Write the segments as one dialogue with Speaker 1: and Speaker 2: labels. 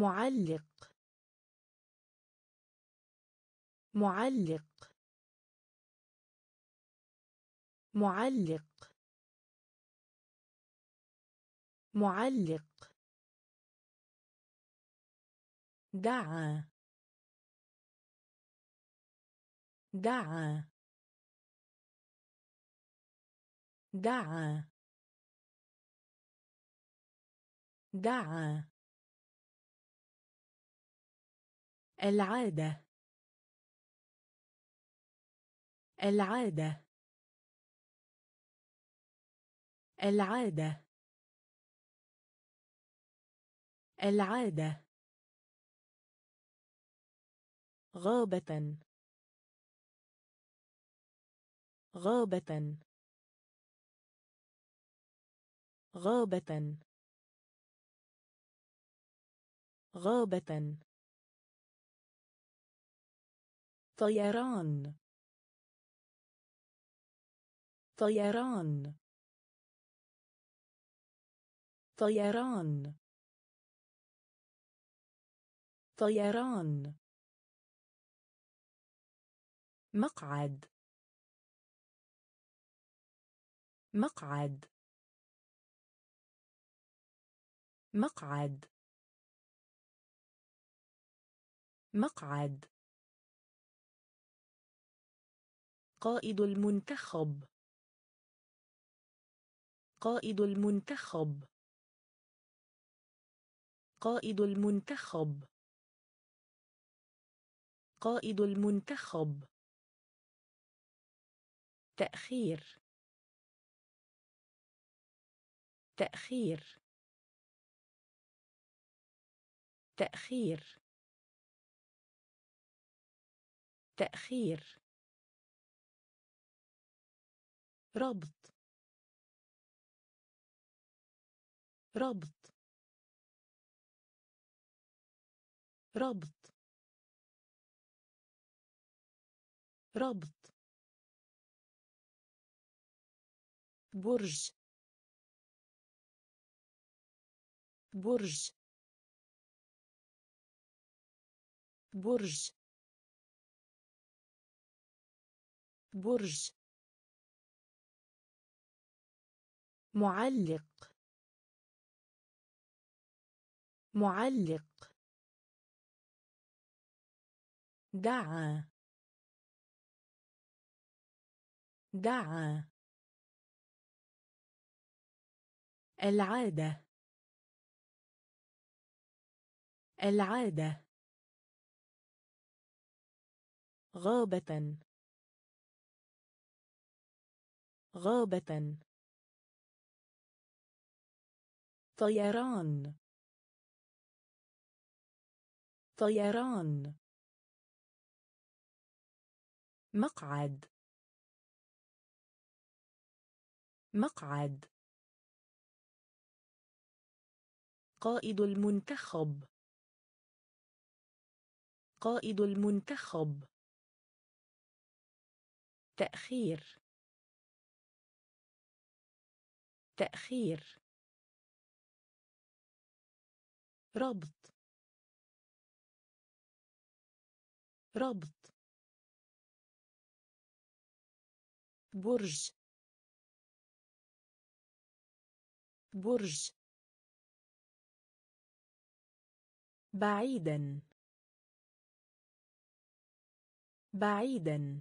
Speaker 1: معلق. معلق. معلق. معلق. دعا. دعا. دعا. دعا. العادة. العادة. العادة. العادة. غابة. غابة. غابة. غابة. طيران. طيران. طيران. طيران. مقعد. مقعد. مقعد. مقعد. قائد المنتخب. قائد المنتخب. قائد المنتخب. قائد المنتخب. تأخير. تأخير. تأخير. تأخير. ربط ربط ربط ربط برج. برج. برج. برج. معلق. معلق. دعا. دعا. العادة. العادة. غابة. غابة. طيران. طيران. مقعد. مقعد. قائد المنتخب. قائد المنتخب. تأخير. تأخير. ربط ربط برج. برج. بعيدا. بعيدا.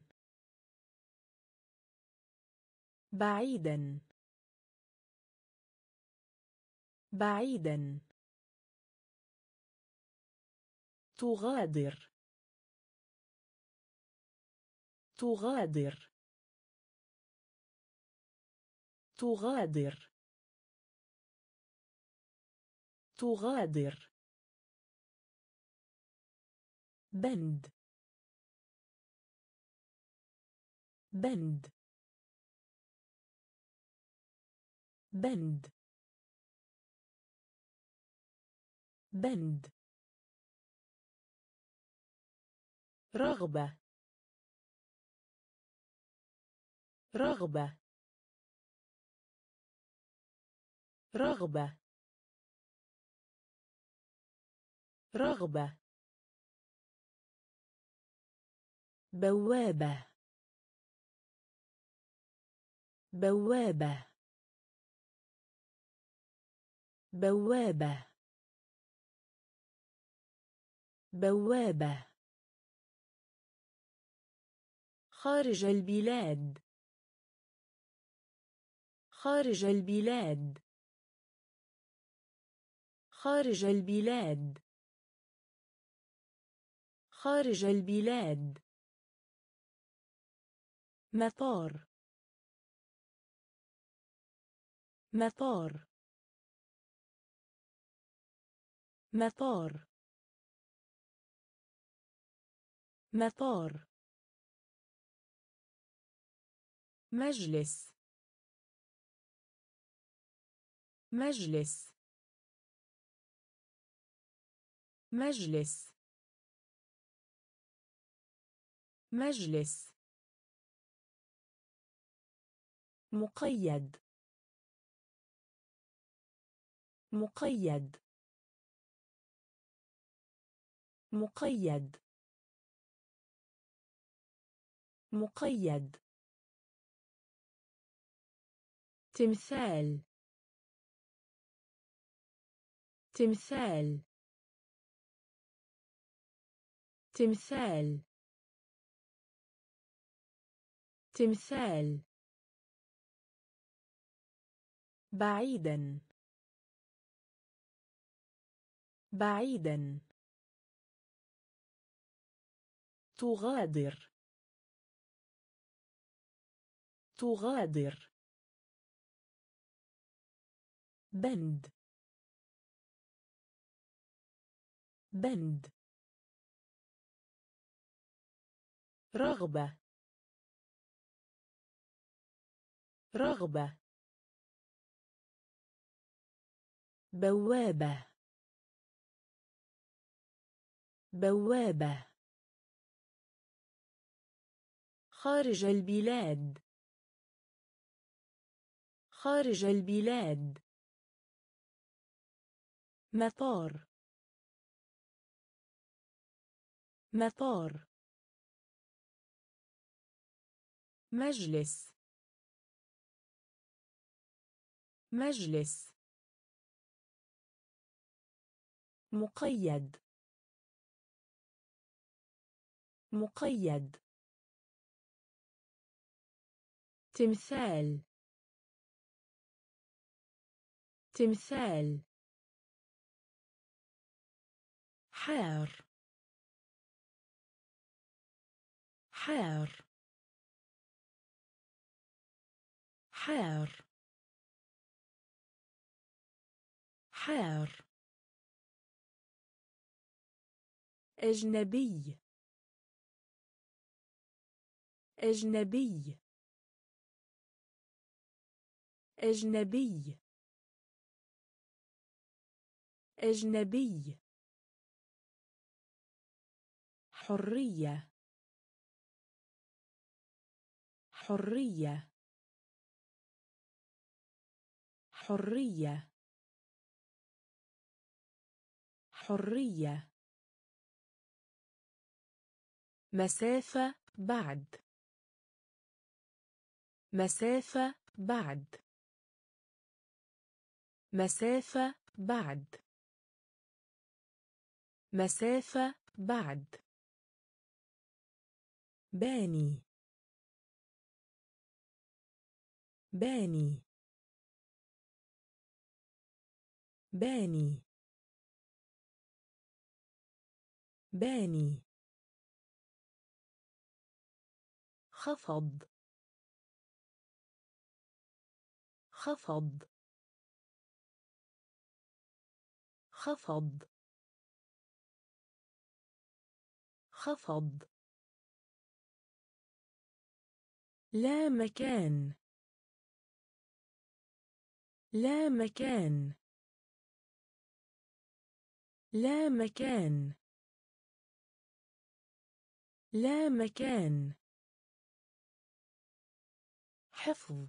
Speaker 1: بعيدا. بعيدا. تغادر. تغادر. تغادر. تغادر. بند. بند. بند. بند. رغبة. رغبة. رغبة. رغبة. بوابة. بوابة. بوابة. بوابة. خارج البلاد. خارج البلاد. خارج البلاد. خارج البلاد. مطار. مطار. مطار. مطار. مجلس. مجلس. مجلس. مجلس. مقيد. مقيد. مقيد. مقيد. تمثال. تمثال. تمثال. تمثال. بعيدا. بعيدا. تغادر. تغادر. بند. بند. رغبة. رغبة. بوابة. بوابة. خارج البلاد. خارج البلاد. مطار. مطار. مجلس. مجلس. مقيد. مقيد. تمثال. تمثال. حار. حار. حار. حار. أجنبي. أجنبي. أجنبي. أجنبي. حرية. حرية. حرية. حرية. مسافة بعد. مسافة بعد. مسافة بعد. مسافة بعد. باني. باني. باني. باني. خفض. خفض. خفض. خفض. لا مكان. لا مكان. لا مكان. لا مكان. حفظ.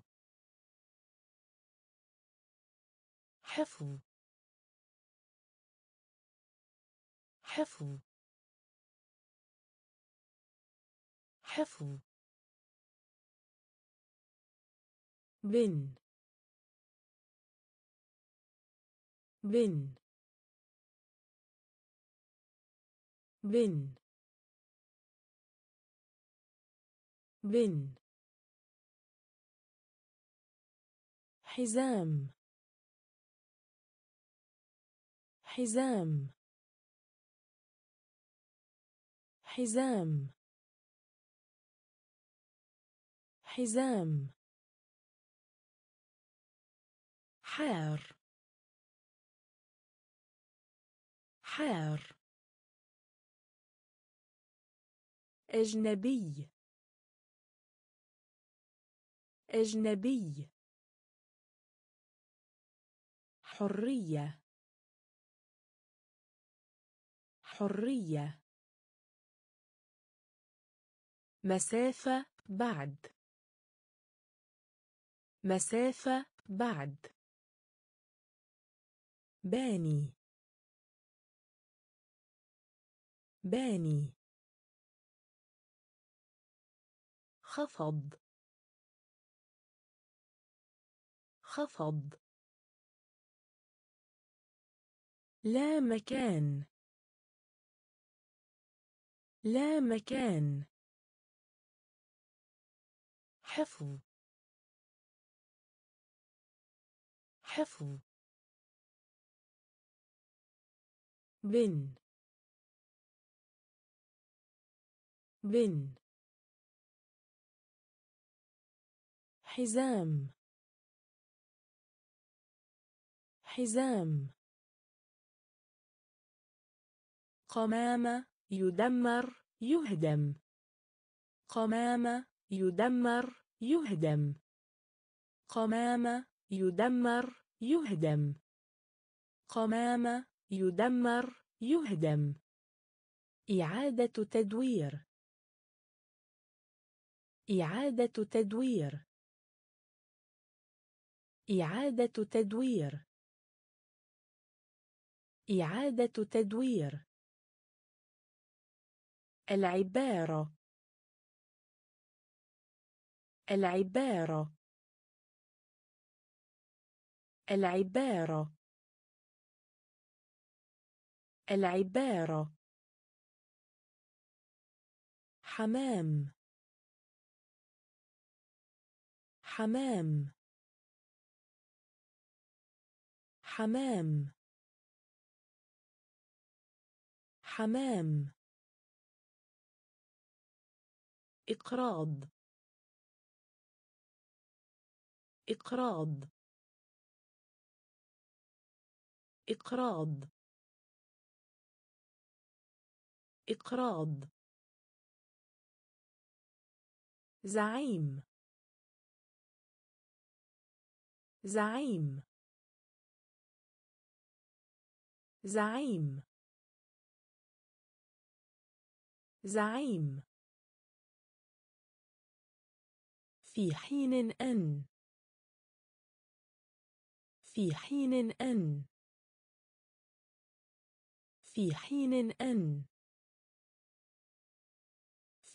Speaker 1: حفظ. حفظ. حفظ. بن بن بن بن حزام حزام حزام حزام حار. حار. أجنبي. أجنبي. حرية. حرية. مسافة بعد. مسافة بعد. باني. باني. خفض. خفض. لا مكان. لا مكان. حفظ. حفظ. بن بن حزام حزام قمامة يدمر يهدم قمامة يدمر يهدم قمامة يدمر يهدم قمامة يدمر يهدم. إعادة تدوير. إعادة تدوير. إعادة تدوير. إعادة تدوير. العبارة. العبارة. العبارة. العبارة. حمام. حمام. حمام. حمام. إقراض. إقراض. إقراض. إقراض. زعيم. زعيم. زعيم. زعيم. في حين أن. في حين أن. في حين أن.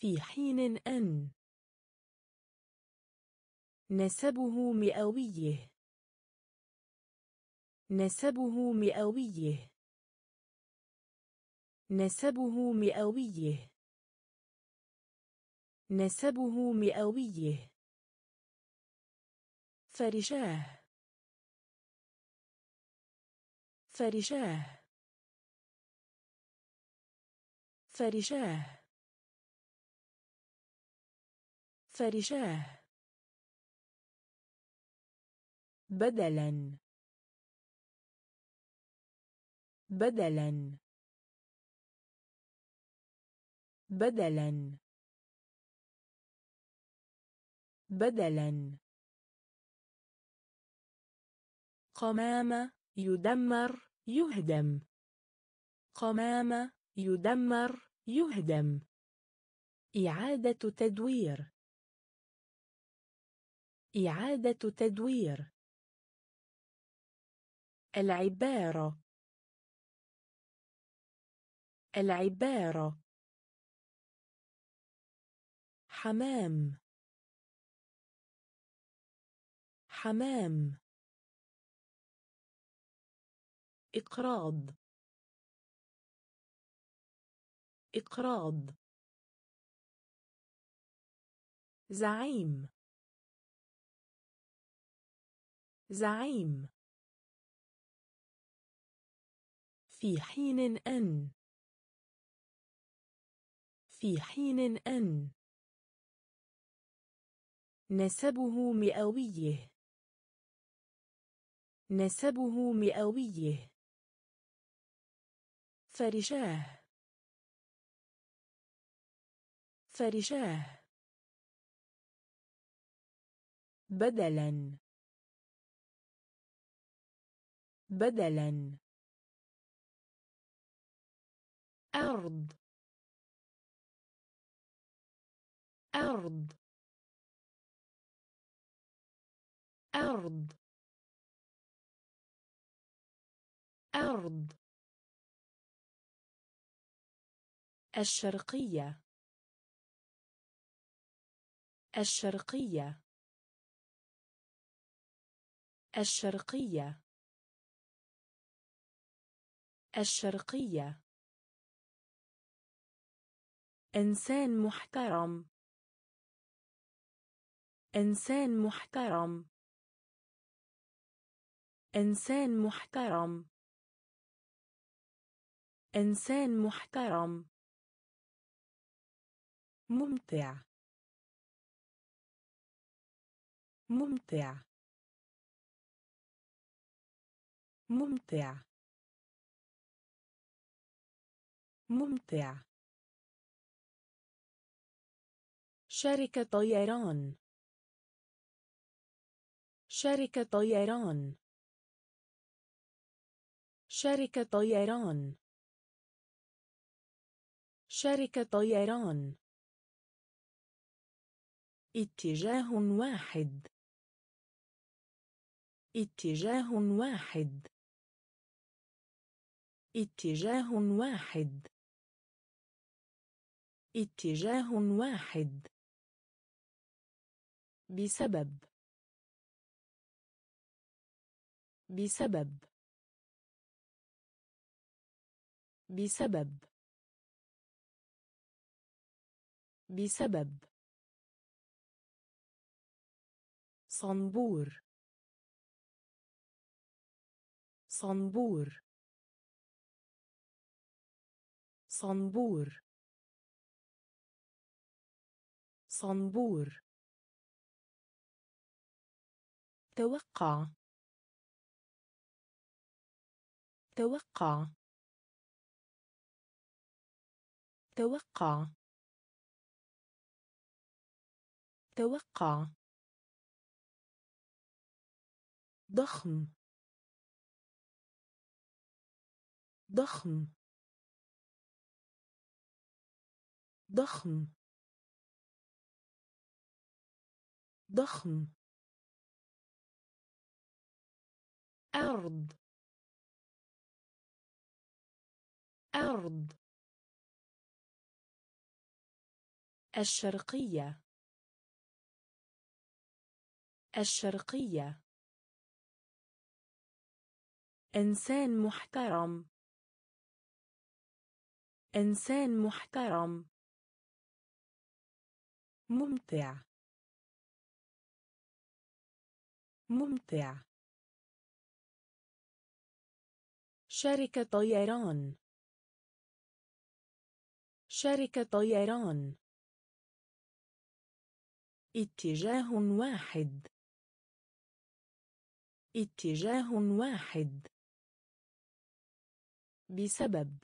Speaker 1: في حين أن. نسبه مئويه. نسبه مئويه. نسبه مئويه. نسبه مئويه. فرشاه. فرشاه. فرشاه. فرشاه. بدلا. بدلا. بدلا. بدلا. قمامة يدمر يهدم. قمامة يدمر يهدم. إعادة تدوير. إعادة تدوير. العبارة. العبارة. حمام. حمام. إقراض. إقراض. زعيم. زعيم. في حين أن. في حين أن. نسبه مئويه. نسبه مئويه. فرشاه. فرشاه. بدلا. بدلا. أرض. أرض. أرض. أرض. الشرقية. الشرقية. الشرقية. الشرقية. إنسان محترم. إنسان محترم. إنسان محترم. إنسان محترم. ممتع. ممتع. ممتع. ممتع. شركة طيران. شركة طيران. شركة طيران. شركة طيران. اتجاه واحد. اتجاه واحد. اتجاه واحد. اتجاه واحد. بسبب. بسبب. بسبب. بسبب. صنبور. صنبور. صنبور. صنبور. توقع. توقع. توقع. توقع. ضخم. ضخم. ضخم. ضخم أرض. أرض. الشرقية. الشرقية. إنسان محترم. إنسان محترم. ممتع. ممتع. شركة طيران. شركة طيران. اتجاه واحد. اتجاه واحد. بسبب.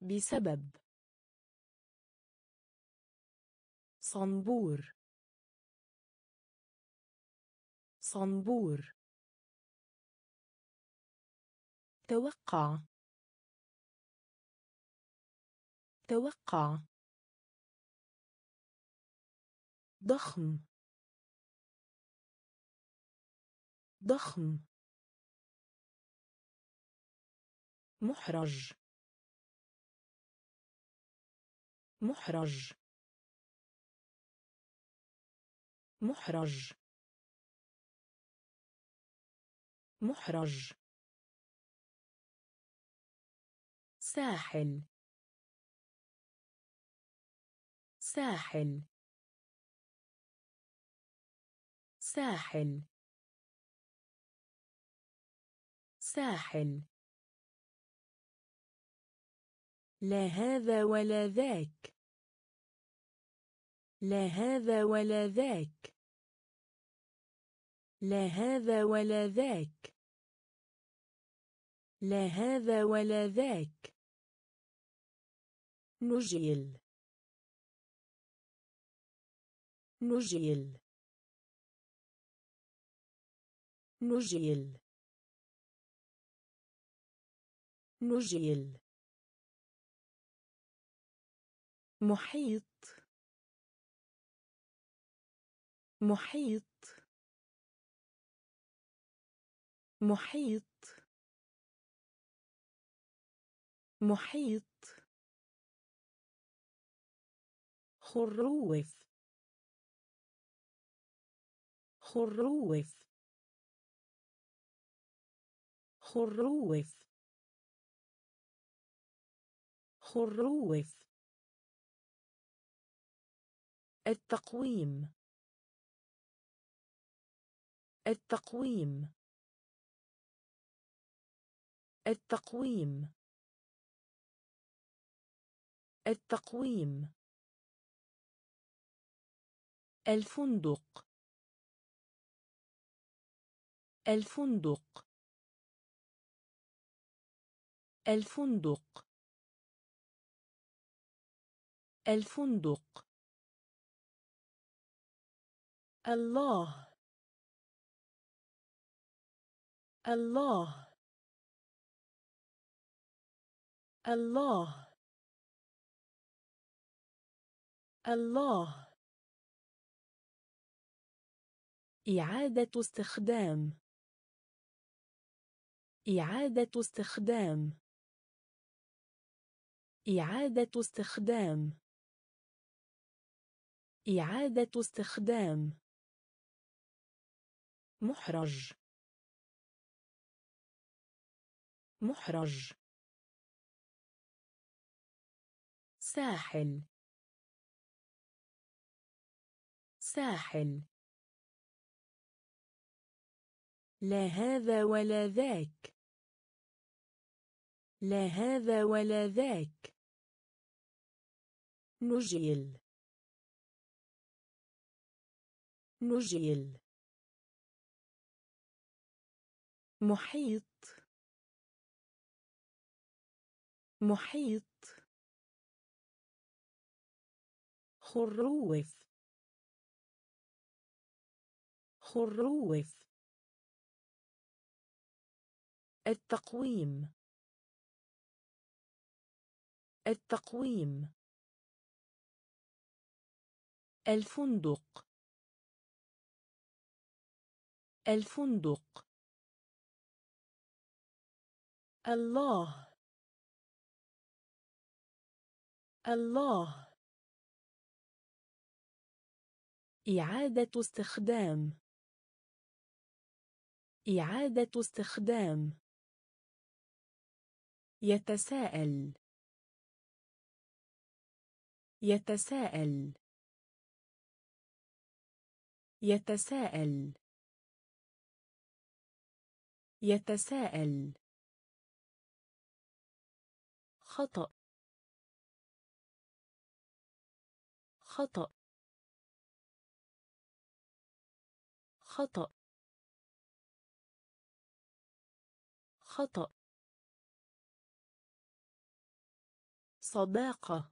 Speaker 1: بسبب. صنبور. صنبور. توقع. توقع. ضخم. ضخم. محرج. محرج. محرج. محرج. ساحل. ساحل. ساحل. ساحل. لا هذا ولا ذاك. لا هذا ولا ذاك. لا هذا ولا ذاك. لا هذا ولا ذاك. نجيل. نجيل. نجيل. نجيل. محيط. محيط. محيط. محيط. خروف. خروف. خروف. خروف. التقويم. التقويم. التقويم. التقويم. الفندق. الفندق. الفندق. الفندق. الله. الله. الله. الله. إعادة استخدام. إعادة استخدام. إعادة استخدام. إعادة استخدام. محرج. محرج. ساحل. ساحل. لا هذا ولا ذاك. لا هذا ولا ذاك. نجيل. نجيل. محيط. محيط. خروف. خروف. التقويم. التقويم. الفندق. الفندق. الله. الله. إعادة استخدام. إعادة استخدام. يتساءل. يتساءل. يتساءل. يتساءل. خطأ. خطأ. خطأ. خطأ. صداقة.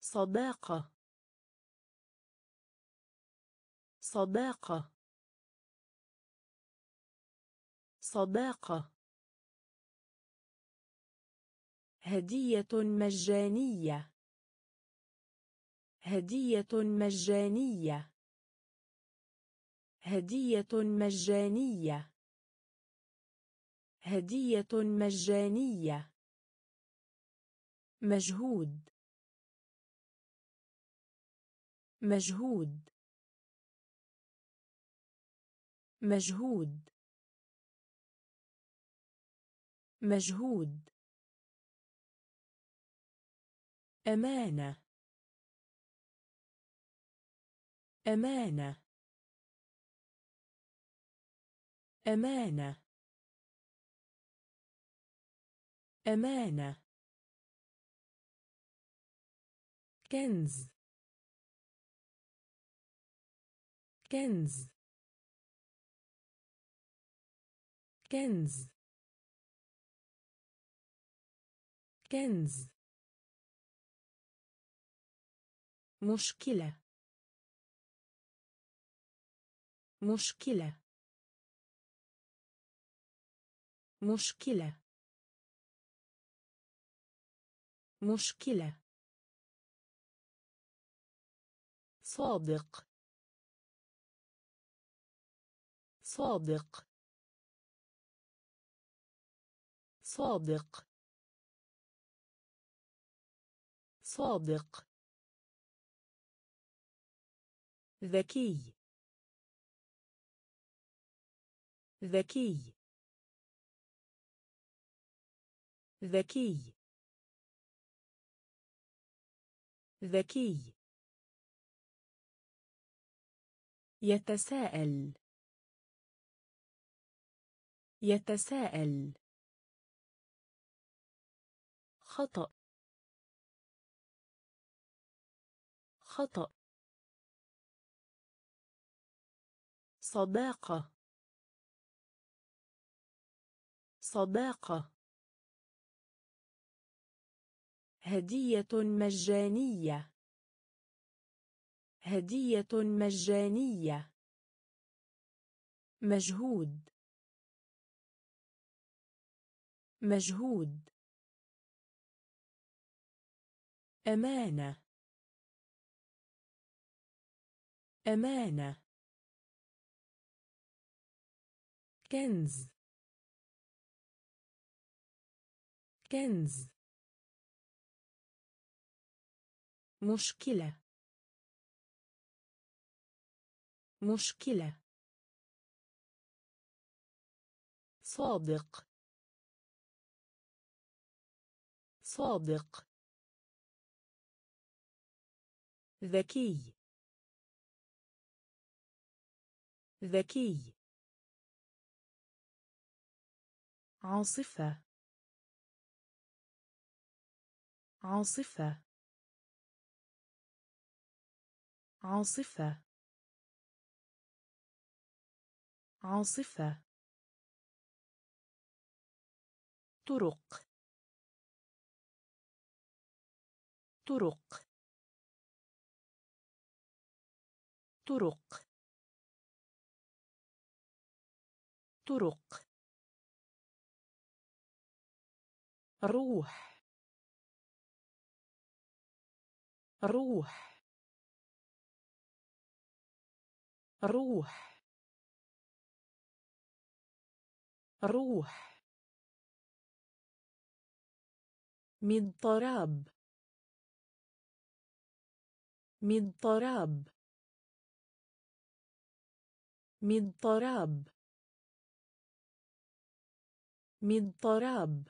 Speaker 1: صداقة. صداقة. صداقة. هدية مجانية. هدية مجانية. هدية مجانية. هدية مجانية. مجهود. مجهود. مجهود. مجهود. أمانة. أمانة. أمانة. أمانة. كنز. كنز. كنز. كنز. مشكلة. مشكلة. مشكلة. مشكلة. صادق. صادق. صادق. صادق. ذكي. ذكي. ذكي. ذكي. يتساءل. يتساءل. خطأ. خطأ. صداقة. صداقة. هدية مجانية. هدية مجانية. مجهود. مجهود. أمانة. أمانة. كنز. كنز. مشكلة. مشكلة. صادق. صادق. ذكي. ذكي. عاصفة. عاصفة. عاصفة. عاصفة. طرق. طرق. طرق. طرق. روح. روح. روح. روح. من طراب. من طراب. من طراب. من طراب.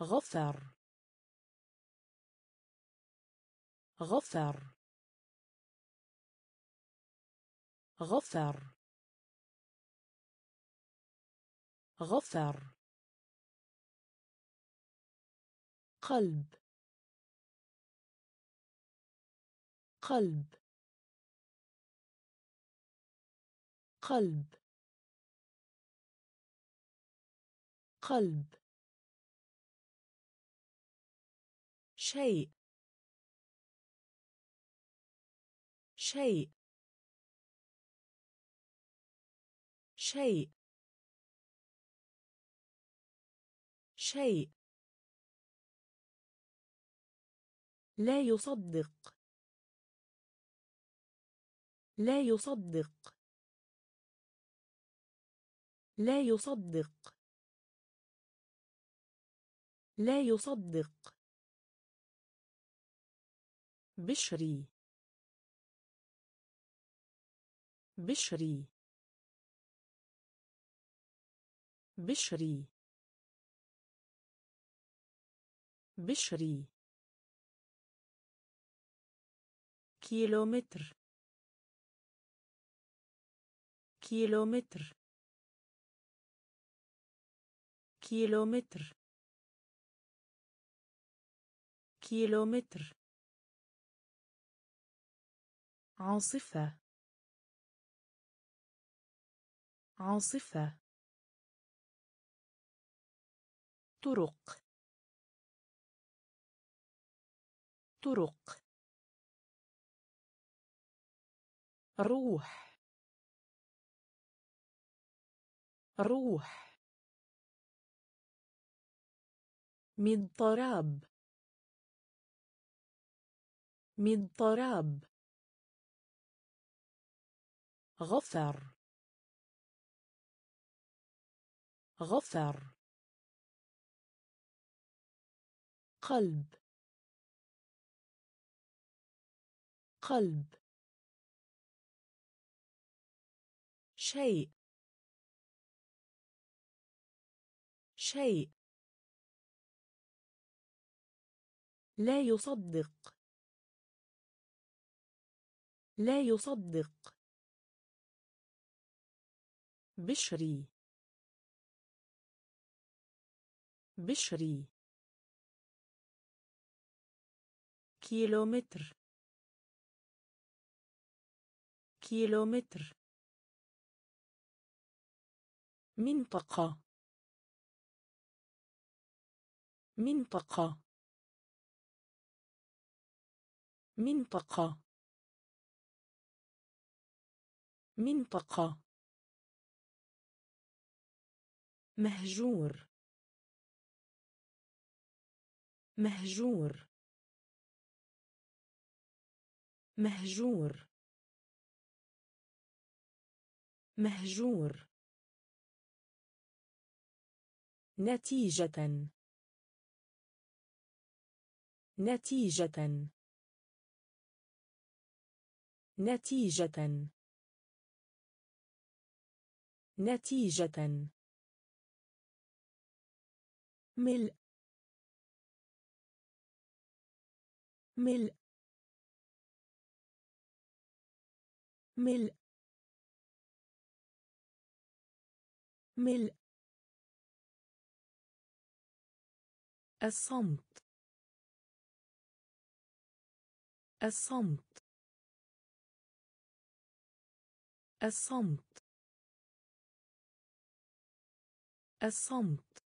Speaker 1: غفر. غفر. غفر. غفر. قلب. قلب. قلب. قلب. شيء. شيء. شيء. شيء. لا يصدق. لا يصدق. لا يصدق. لا يصدق. بشري. بشري. بشري. بشري. كيلومتر. كيلومتر. كيلومتر. كيلومتر. عاصفة. عاصفة. طرق. طرق. روح. روح. من طراب. من طراب. غفر. غفر. قلب. قلب. شيء. شيء. لا يصدق. لا يصدق. بشري. بشري. كيلومتر. كيلومتر. منطقة. منطقة. منطقة. منطقة. مهجور. مهجور. مهجور. مهجور. نتيجة. نتيجة. نتيجة. نتيجة. ملء. ملء ملء ملء الصمت. الصمت. الصمت. الصمت.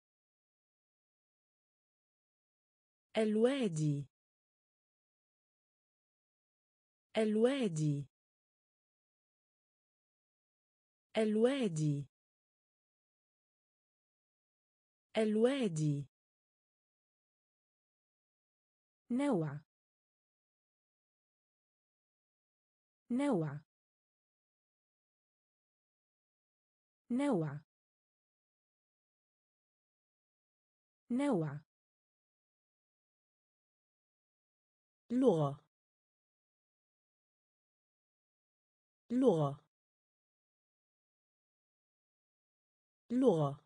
Speaker 1: الوادي. الوادي. الوادي. الوادي. نوع. نوع. نوع. نوع. لغة. لغة. لغة.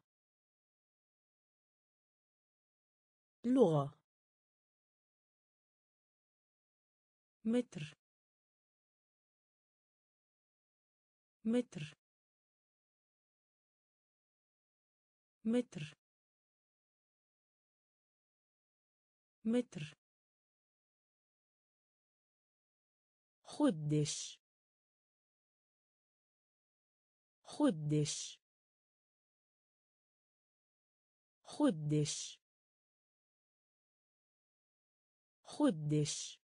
Speaker 1: لغة. متر. متر. متر. متر. خدش. خدش. خدش. خدش.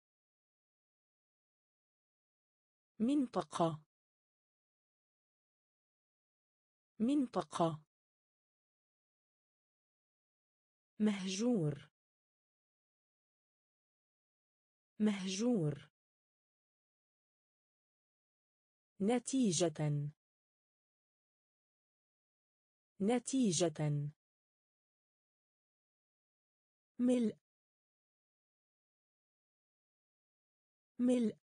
Speaker 1: منطقة. منطقة. مهجور. مهجور. نتيجة. نتيجة. ملء ملء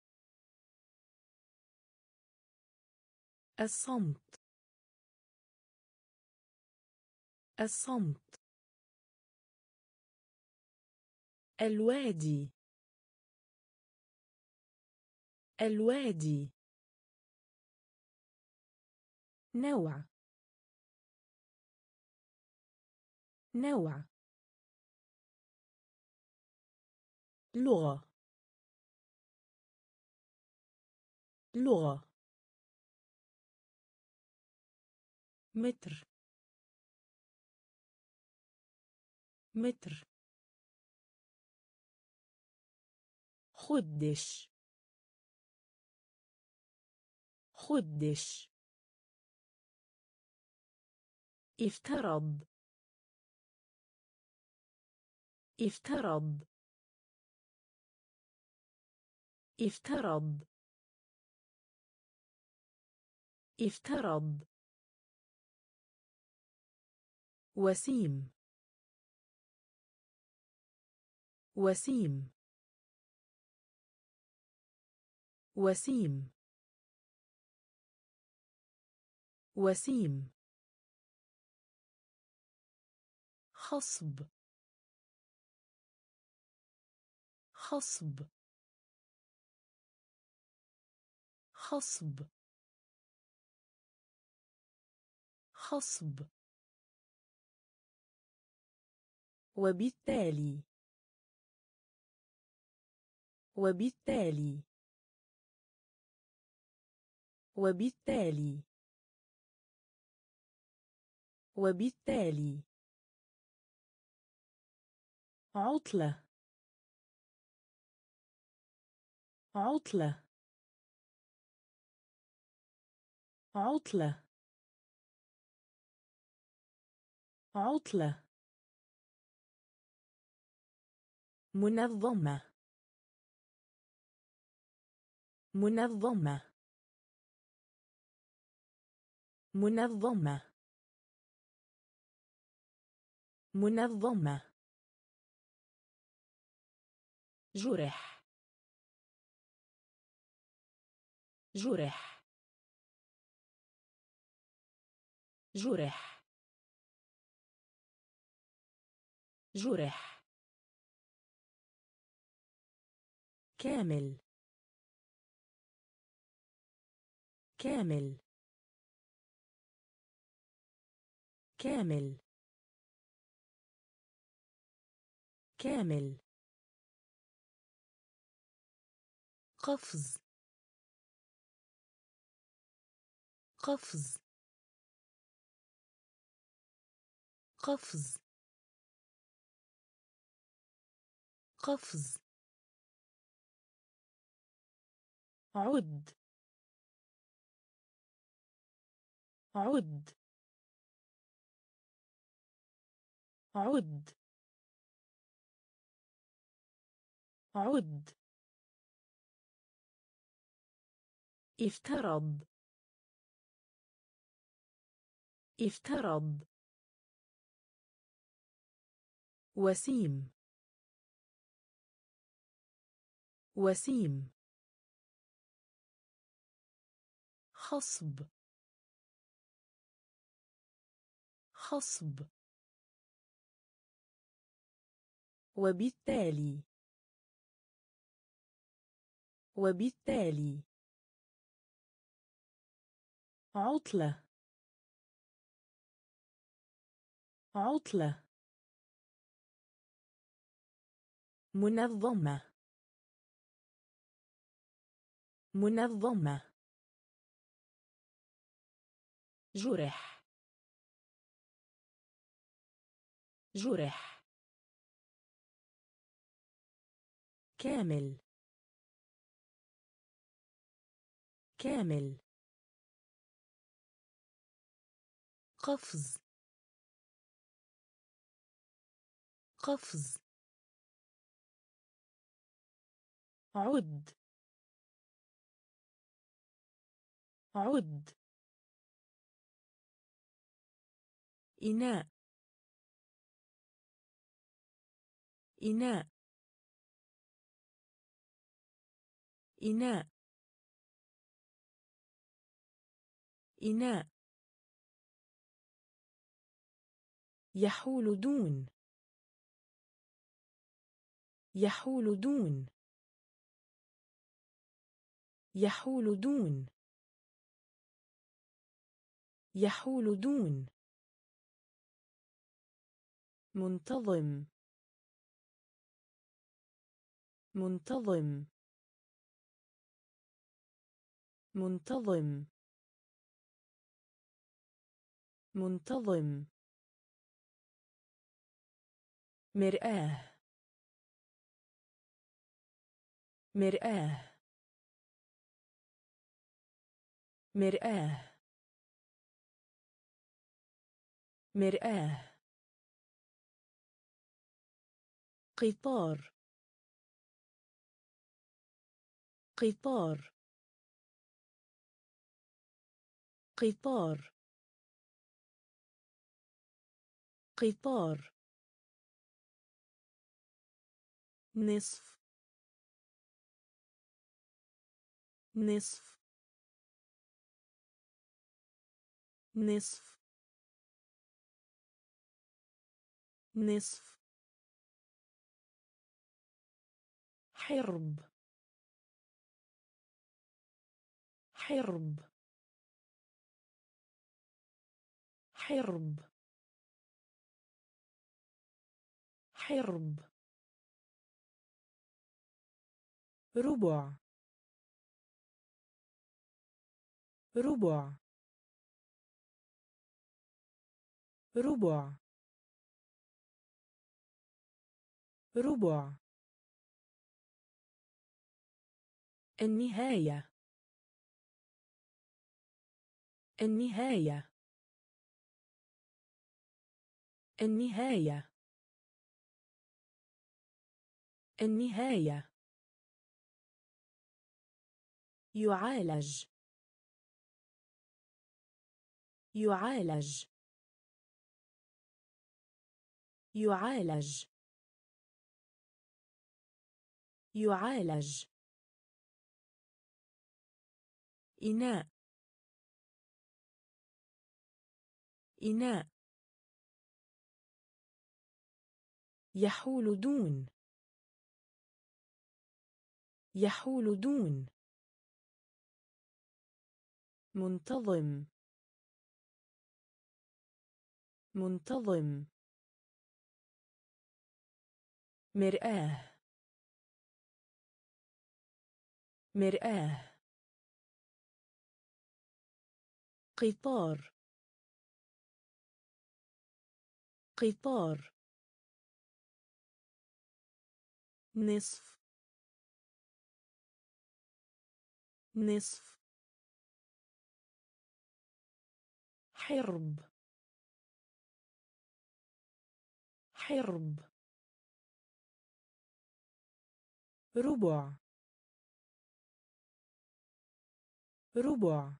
Speaker 1: الصمت. الصمت. الوادي. الوادي. نوع. نوع. لغة. لغة. متر. متر. خدش. خدش. افترض. افترض. افترض. افترض. وسيم. وسيم. وسيم. وسيم. خصب. خصب. خصب. خصب. وبالتالي. وبالتالي. وبالتالي. وبالتالي. عطلة. عطلة. عطلة. عطلة. منظمة. منظمة. منظمة. منظمة. جرح. جرح. جرح. جرح. كامل. كامل. كامل. كامل. قفز. قفز. قفز. قفز. عد. عد. عد. عد. افترض. افترض. وسيم. وسيم. خصب. خصب. وبالتالي. وبالتالي. عطلة. عطلة. منظمة. منظمة. جرح. جرح. كامل. كامل. قفز. قفز. عد. عد. إناء. إناء. إناء. إناء. يحول دون. يحول دون. يحول دون. يحول دون. منتظم. منتظم. منتظم. منتظم. مرآة. مرآة. مرآة. مرآة. قطار. قطار. قطار. قطار. نصف. نصف نصف نصف حرب حرب حرب حرب ربع ربع. ربع. ربع. النهاية. النهاية. النهاية. النهاية. يعالج. يعالج. يعالج. يعالج. إناء. إناء. يحول دون. يحول دون. منتظم. منتظم. مرآة. مرآة. قطار. قطار. نصف. نصف. حرب. حرب. ربع. ربع.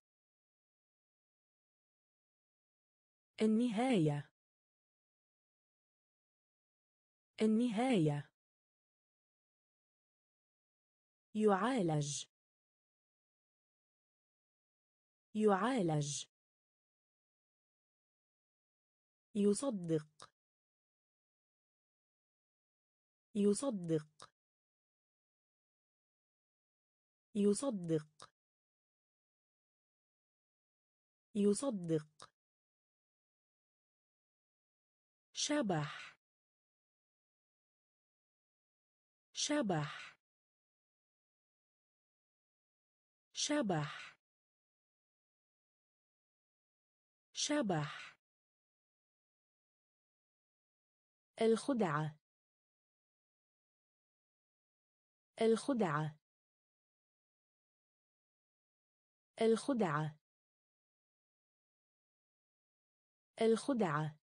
Speaker 1: النهاية. النهاية. يعالج. يعالج. يصدق. يصدق. يصدق. يصدق. شبح. شبح. شبح. شبح. الخدعة. الخدعة. الخدعة. الخدعة.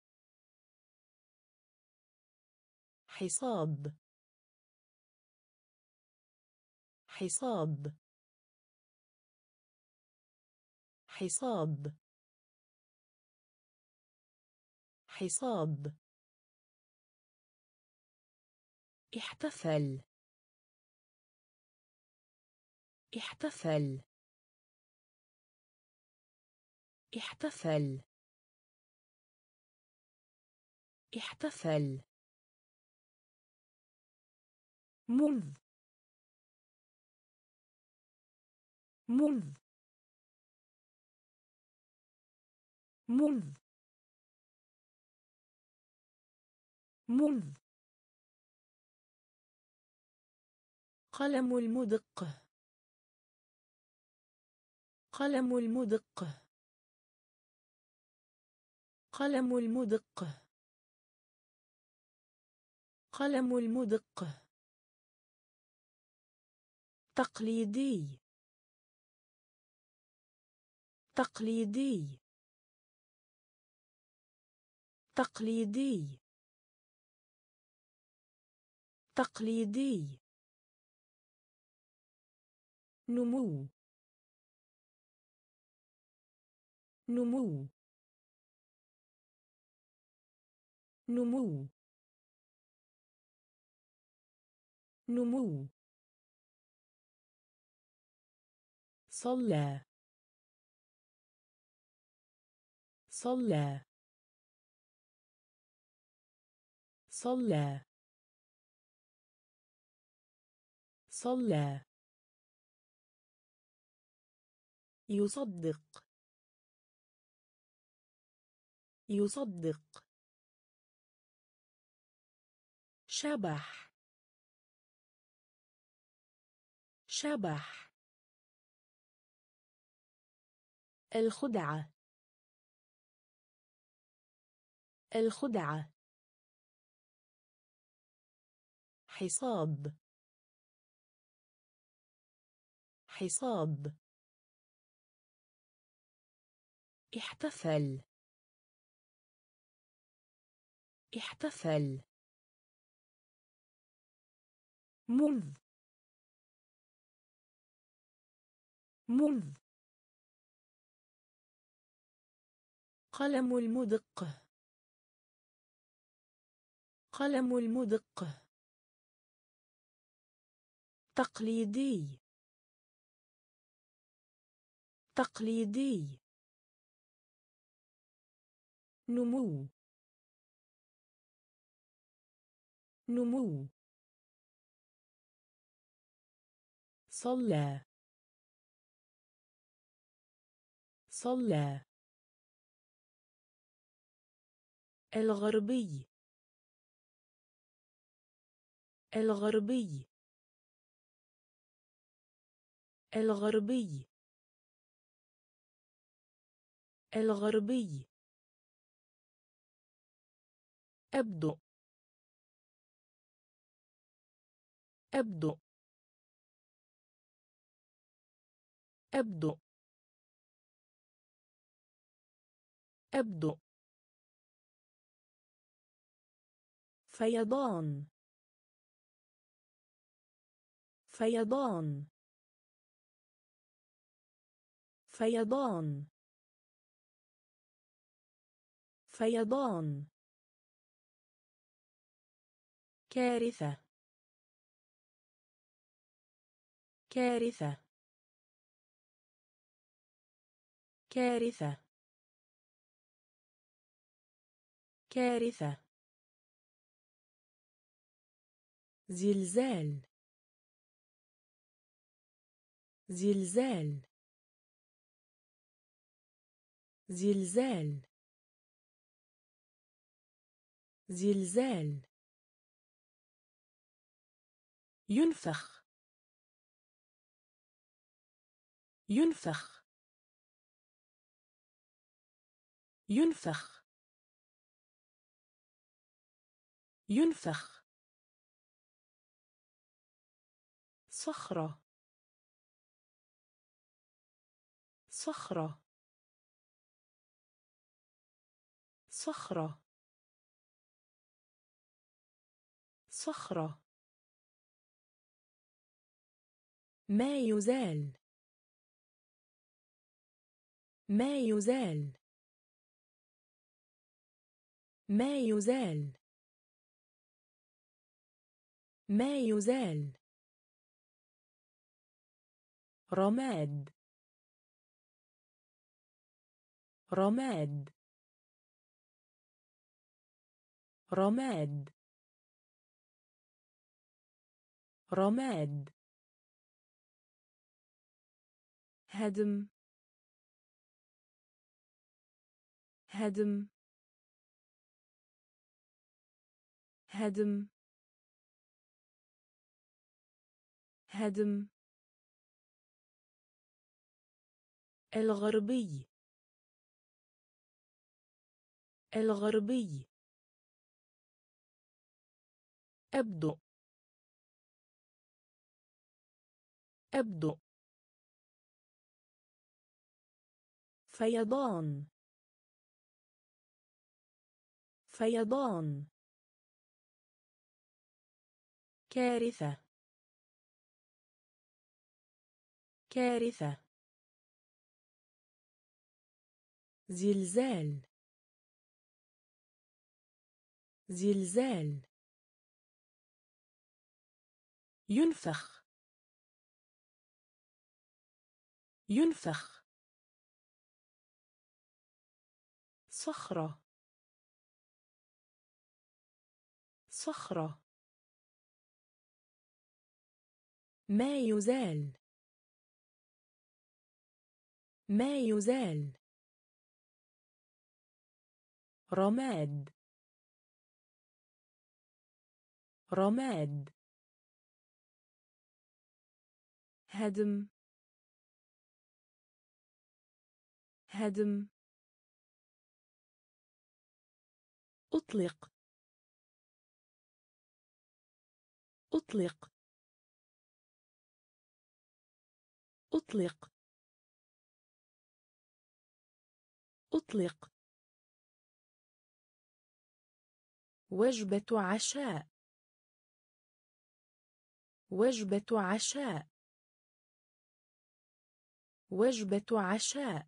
Speaker 1: حصاد حصاد حصاد حصاد احتفل. احتفل. احتفل. احتفل. منذ. منذ. منذ. منذ. قلم المدق. قلم المدق. قلم المدق. قلم المدق. تقليدي. تقليدي. تقليدي. تقليدي. نمو. نمو. نمو. نمو. صلى. صلى. صلى. صلى. يصدق. يصدق. شبح. شبح. الخدعة. الخدعة. حصاد حصاد احتفل. احتفل. منذ. منذ. قلم المدق قلم المدق تقليدي. تقليدي. نمو. نمو. صلى. صلى. الغربي. الغربي. الغربي. الغربي. أبدو. أبدو. أبدو. أبدو. فيضان. فيضان. فيضان. فيضان. كارثة. كارثة. كارثة. كارثة. زلزال. زلزال. زلزال. زلزال. ينفخ. ينفخ. ينفخ. ينفخ. صخرة. صخرة. صخرة. صخرة. ما يزال. ما يزال. ما يزال. ما يزال. رماد. رماد. رماد. رماد. هدم. هدم. هدم. هدم. الغربي. الغربي. أبدو. أبدو. فيضان. فيضان. كارثة. كارثة. زلزال. زلزال. ينفخ. ينفخ. صخرة. صخرة. ما يزال. ما يزال. رماد. رماد. هدم. هدم. أطلق. أطلق. أطلق. أطلق. وجبة عشاء. وجبة عشاء. وجبة عشاء.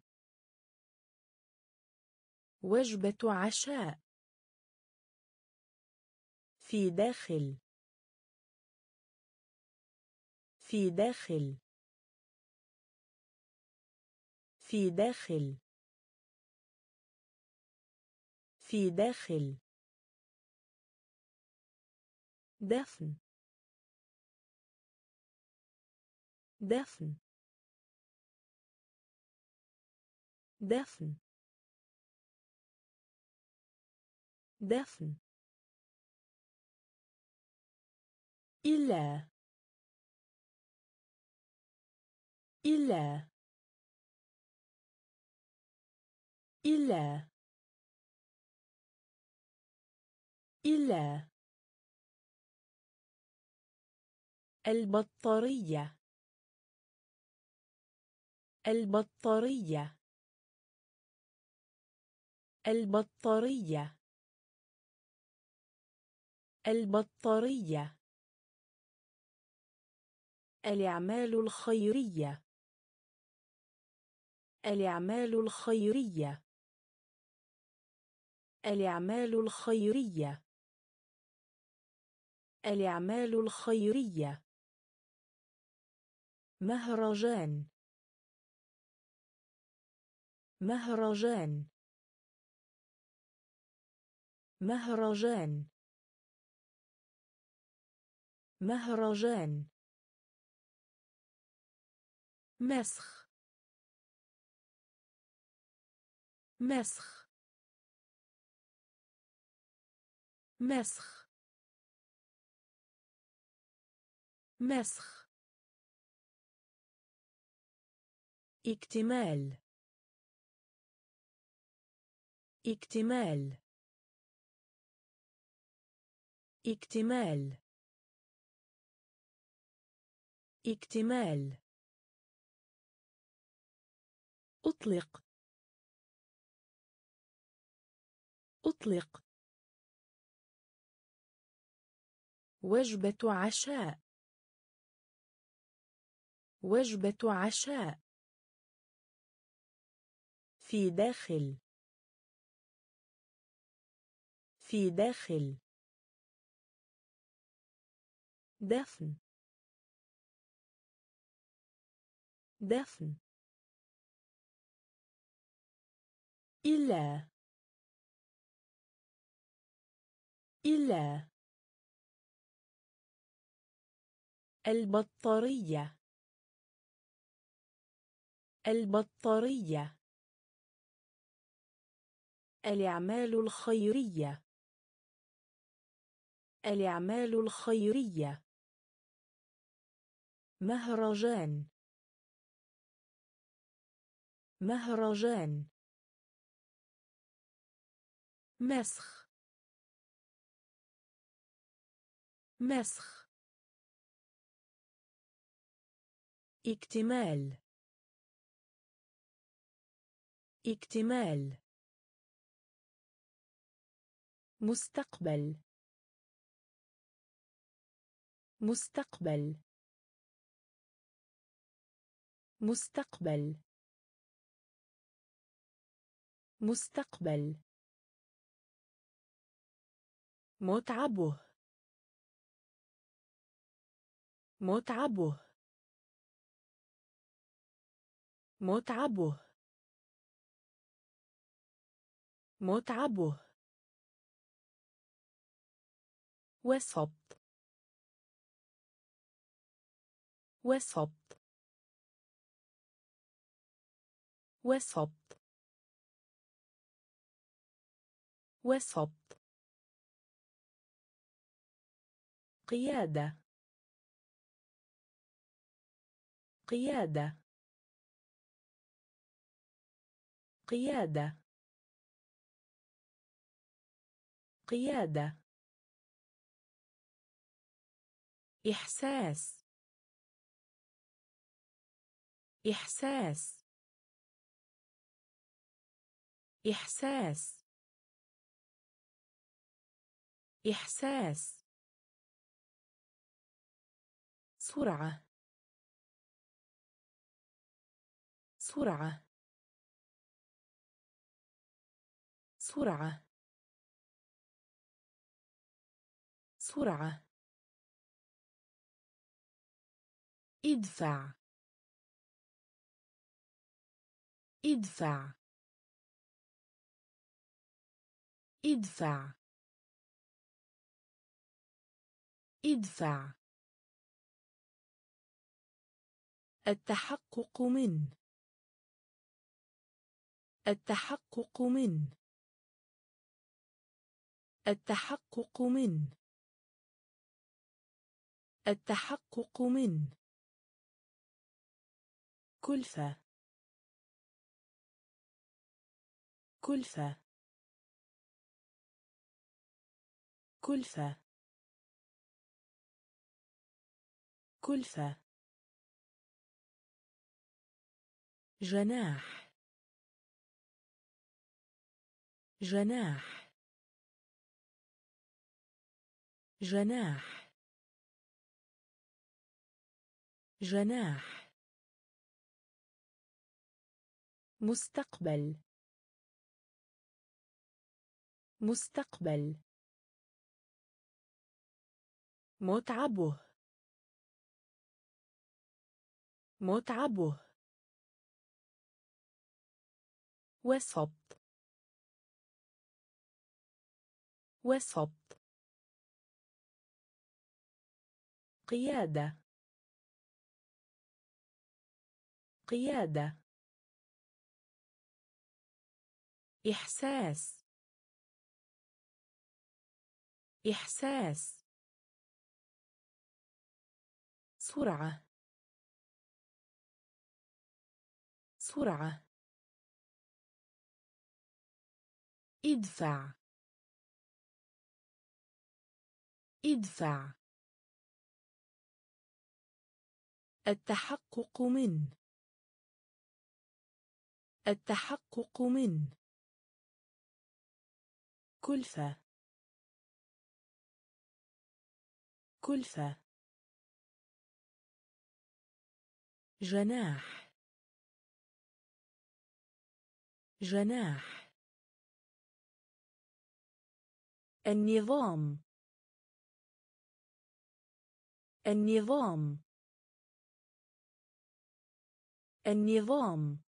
Speaker 1: وجبة عشاء. في داخل. في داخل. في داخل. في داخل. دفن. دفن. دفن. دفن. إلا. إلا. إلا. إلا. البطارية. البطارية. البطارية. البطارية. الأعمال الخيرية. الأعمال الخيرية. الأعمال الخيرية. الأعمال الخيرية. مهرجان. مهرجان. مهرجان. مهرجان. مسخ. مسخ مسخ مسخ. اكتمال اكتمال. اكتمال اكتمال. أطلق. أطلق. وجبة عشاء. وجبة عشاء. في داخل. في داخل. دفن. دفن. إلا. إلا. البطارية. البطارية. الأعمال الخيرية. الأعمال الخيرية. مهرجان. مهرجان. مسخ. مسخ. اكتمال. اكتمال. مستقبل. مستقبل. مستقبل. مستقبل. متعبه. متعبه. متعبه. متعبه. وسط. وسط. وسط. وسط. قيادة. قيادة. قيادة. قيادة. إحساس. إحساس. إحساس. إحساس. سرعة. سرعة. سرعة. سرعة. ادفع. ادفع. ادفع. ادفع. التحقق من. التحقق من. التحقق من. التحقق من. كلفة. كلفة. كلفة. كلفة. جناح. جناح. جناح. جناح. مستقبل. مستقبل. متعبه. متعبه. وسط. وسط قيادة. قيادة. إحساس. إحساس. سرعة. سرعة. ادفع. ادفع. التحقق من. التحقق من. كلفة. كلفة. جناح. جناح. النظام. النظام. النظام.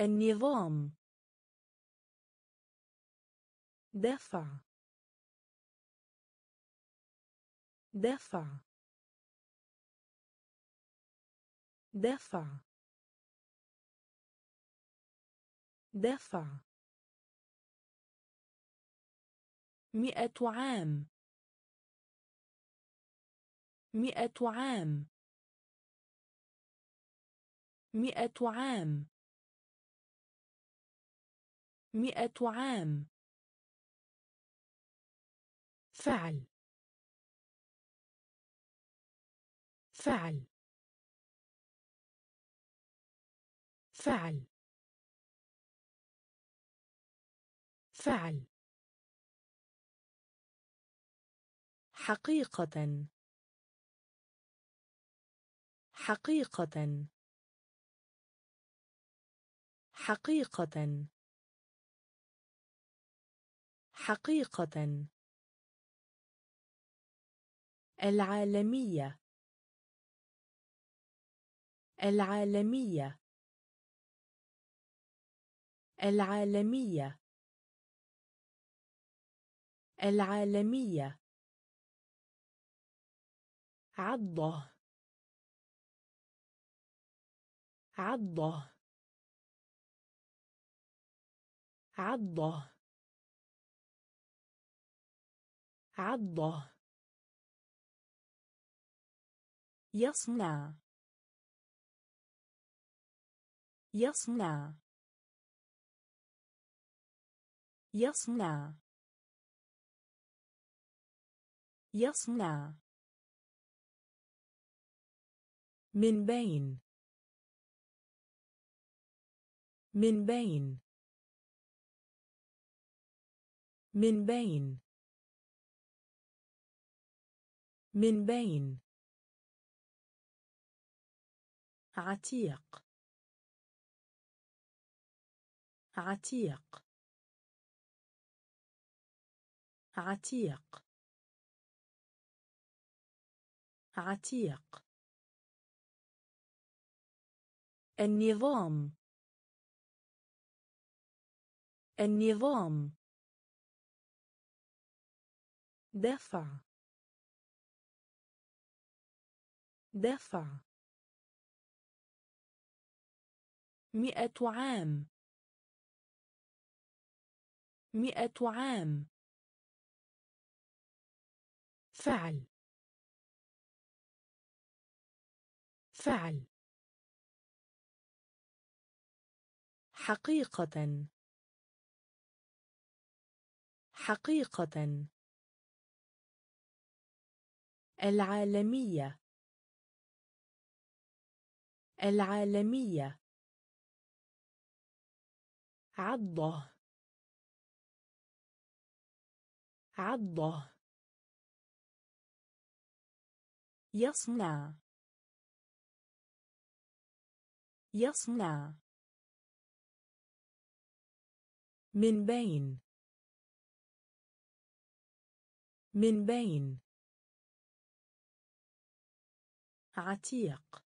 Speaker 1: النظام. دفع. دفع. دفع. دفع. مئة عام. مئة عام. مئة عام. مئة عام. فعل. فعل. فعل. فعل. حقيقة. حقيقة. حقيقة. حقيقة. العالمية. العالمية. العالمية. العالمية. عضة. عضة. عضة. عضة. يصنع. يصنع. يصنع. يصنع. من بين. من بين. من بين. من بين. عتيق. عتيق. عتيق. عتيق. النظام. النظام. دفع. دفع. مئة عام. مئة عام. فعل. فعل. حقيقة. حقيقة. العالمية. العالمية. عضة. عضة. يصنع. يصنع. من بين. من بين. عتيق.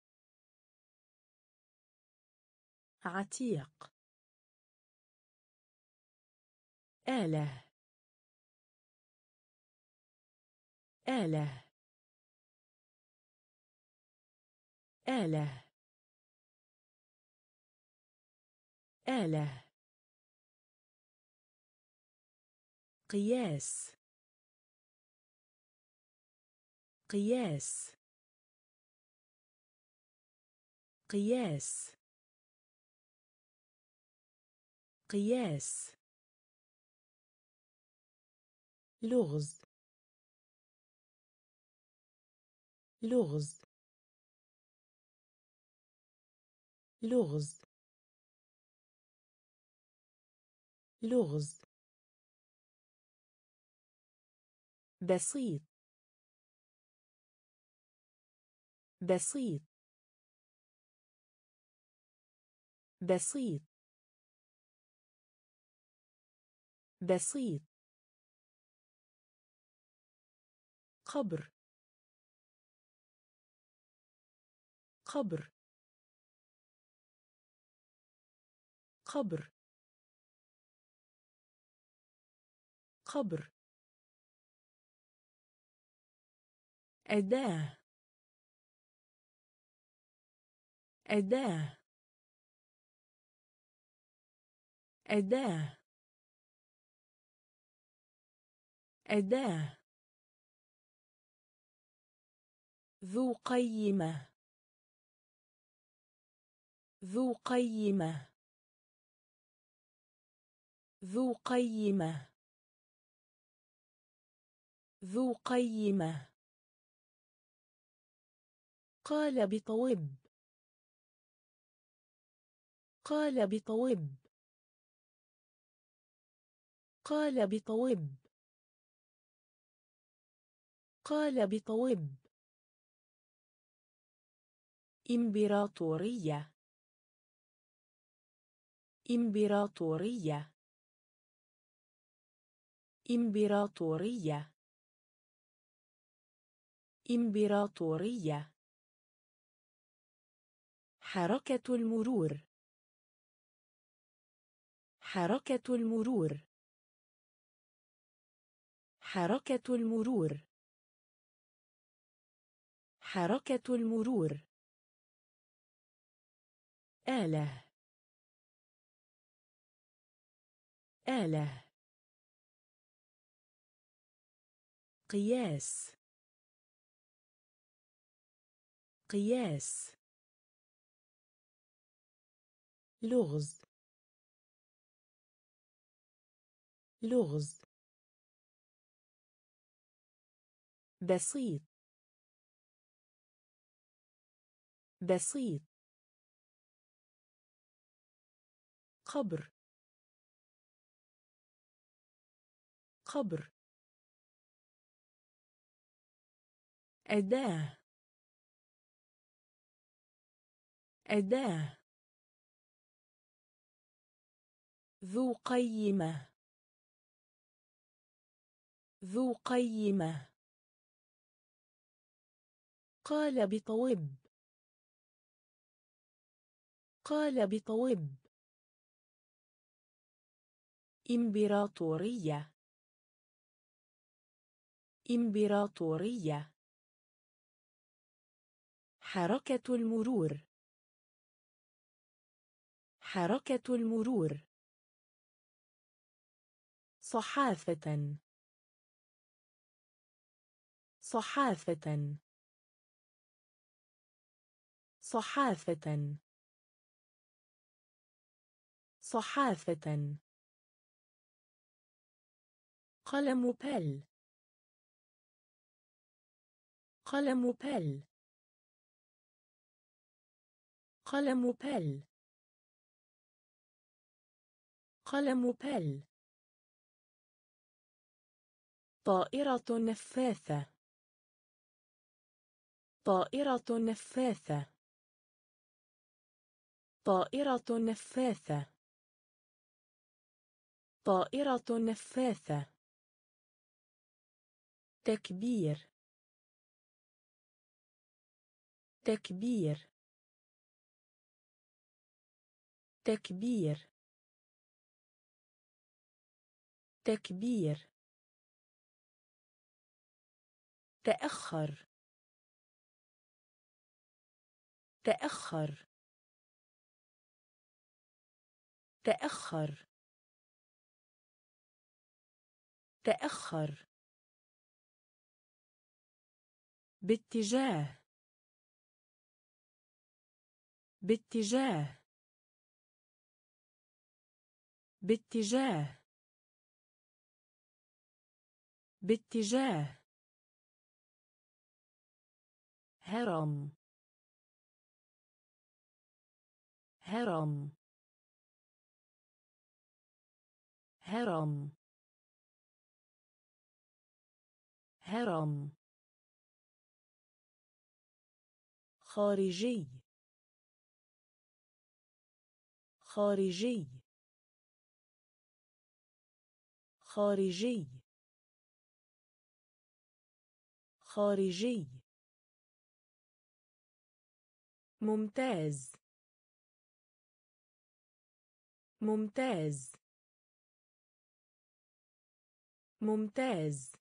Speaker 1: عتيق. آلة. آلة. آلة. آلة. قياس. قياس. قياس. قياس. لغز. لغز. لغز. لغز. بسيط. بسيط. بسيط. بسيط. قبر. قبر. قبر. قبر. أداة. أداة. أداة. أداة. ذو قيمة. ذو قيمة. ذو قيمة. ذو قيمة. قال بطوب. قال بطوب قال بطوب قال بطوب إمبراطورية. إمبراطورية. إمبراطورية. إمبراطورية. حركة المرور. حركة المرور. حركة المرور. حركة المرور. آلة. آلة. قياس. قياس. لغز. لغز. بسيط. بسيط. قبر. قبر. أداة. أداة. ذو قيمة. ذو قيمة. قال بطوب. قال بطوب. إمبراطورية. إمبراطورية. حركة المرور. حركة المرور. صحافة. صحافة. صحافة. صحافة. قلم بل قلم بل قلم بل قلم بل طائرة نفاثة. طائرة نفاثة. طائرة نفاثة. طائرة نفاثة. تكبير. تكبير. تكبير. تكبير. تأخر. تأخر. تأخر. تأخر. باتجاه. باتجاه. باتجاه. باتجاه. هرم. هرم. هرم. هرم. خارجي. خارجي. خارجي. خارجي. ممتاز. ممتاز. ممتاز.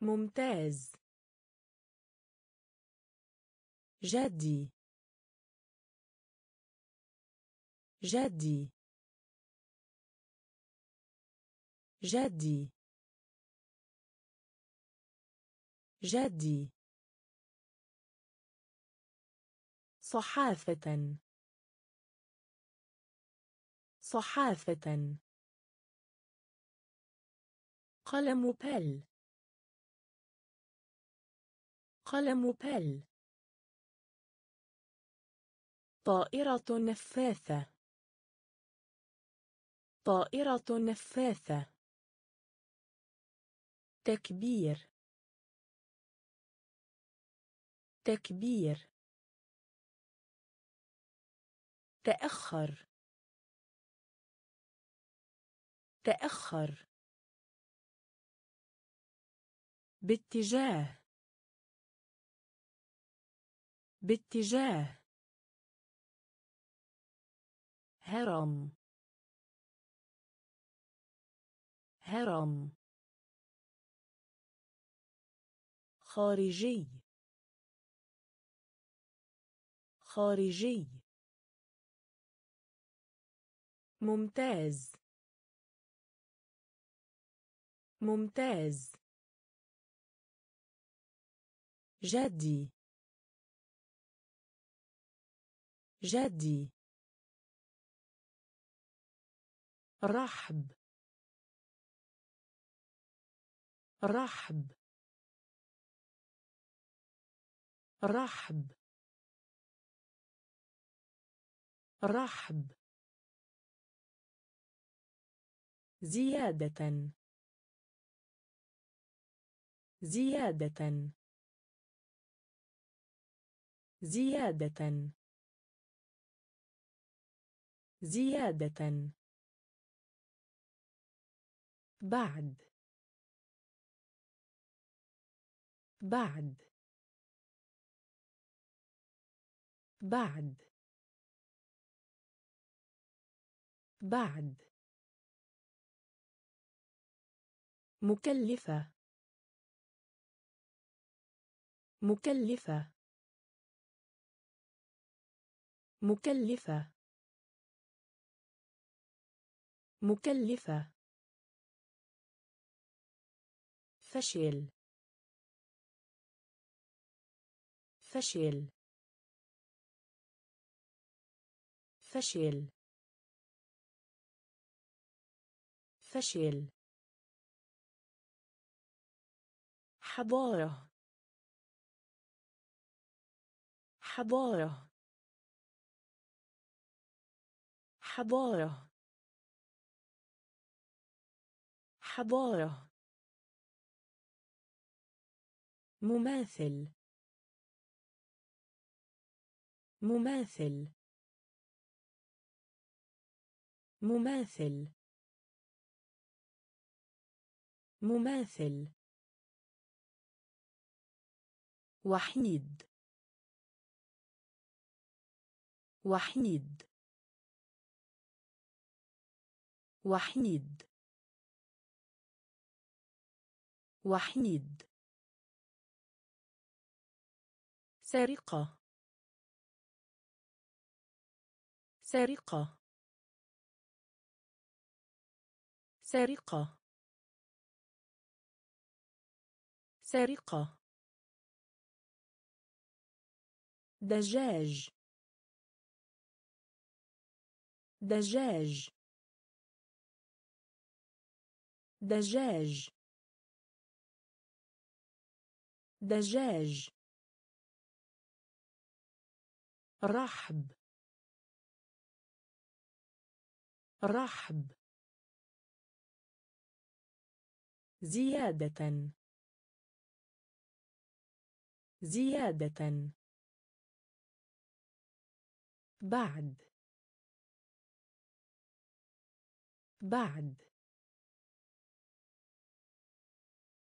Speaker 1: ممتاز. جدي. جدي. جدي. جدي. صحافة. صحافة. قلم بل قلم بل طائرة نفاثة. طائرة نفاثة. تكبير. تكبير. تأخر. تأخر. باتجاه. باتجاه. هرم. هرم. خارجي. خارجي. ممتاز. ممتاز. جدي. جدي. رحب. رحب. رحب. رحب. زيادة. زيادة. زيادة. زيادة. بعد. بعد. بعد. بعد. مكلفة. مكلفة. مكلفة. مكلفة. فشل. فشل. فشل. فشل. حضارة. حضارة. حضارة. حضارة. مماثل. مماثل. مماثل. مماثل. وحيد. وحيد. وحيد. وحيد. سرقة. سرقة. سرقة. سرقة. دجاج. دجاج. دجاج. دجاج. رحب. رحب. زيادة. زيادة. بعد. بعد.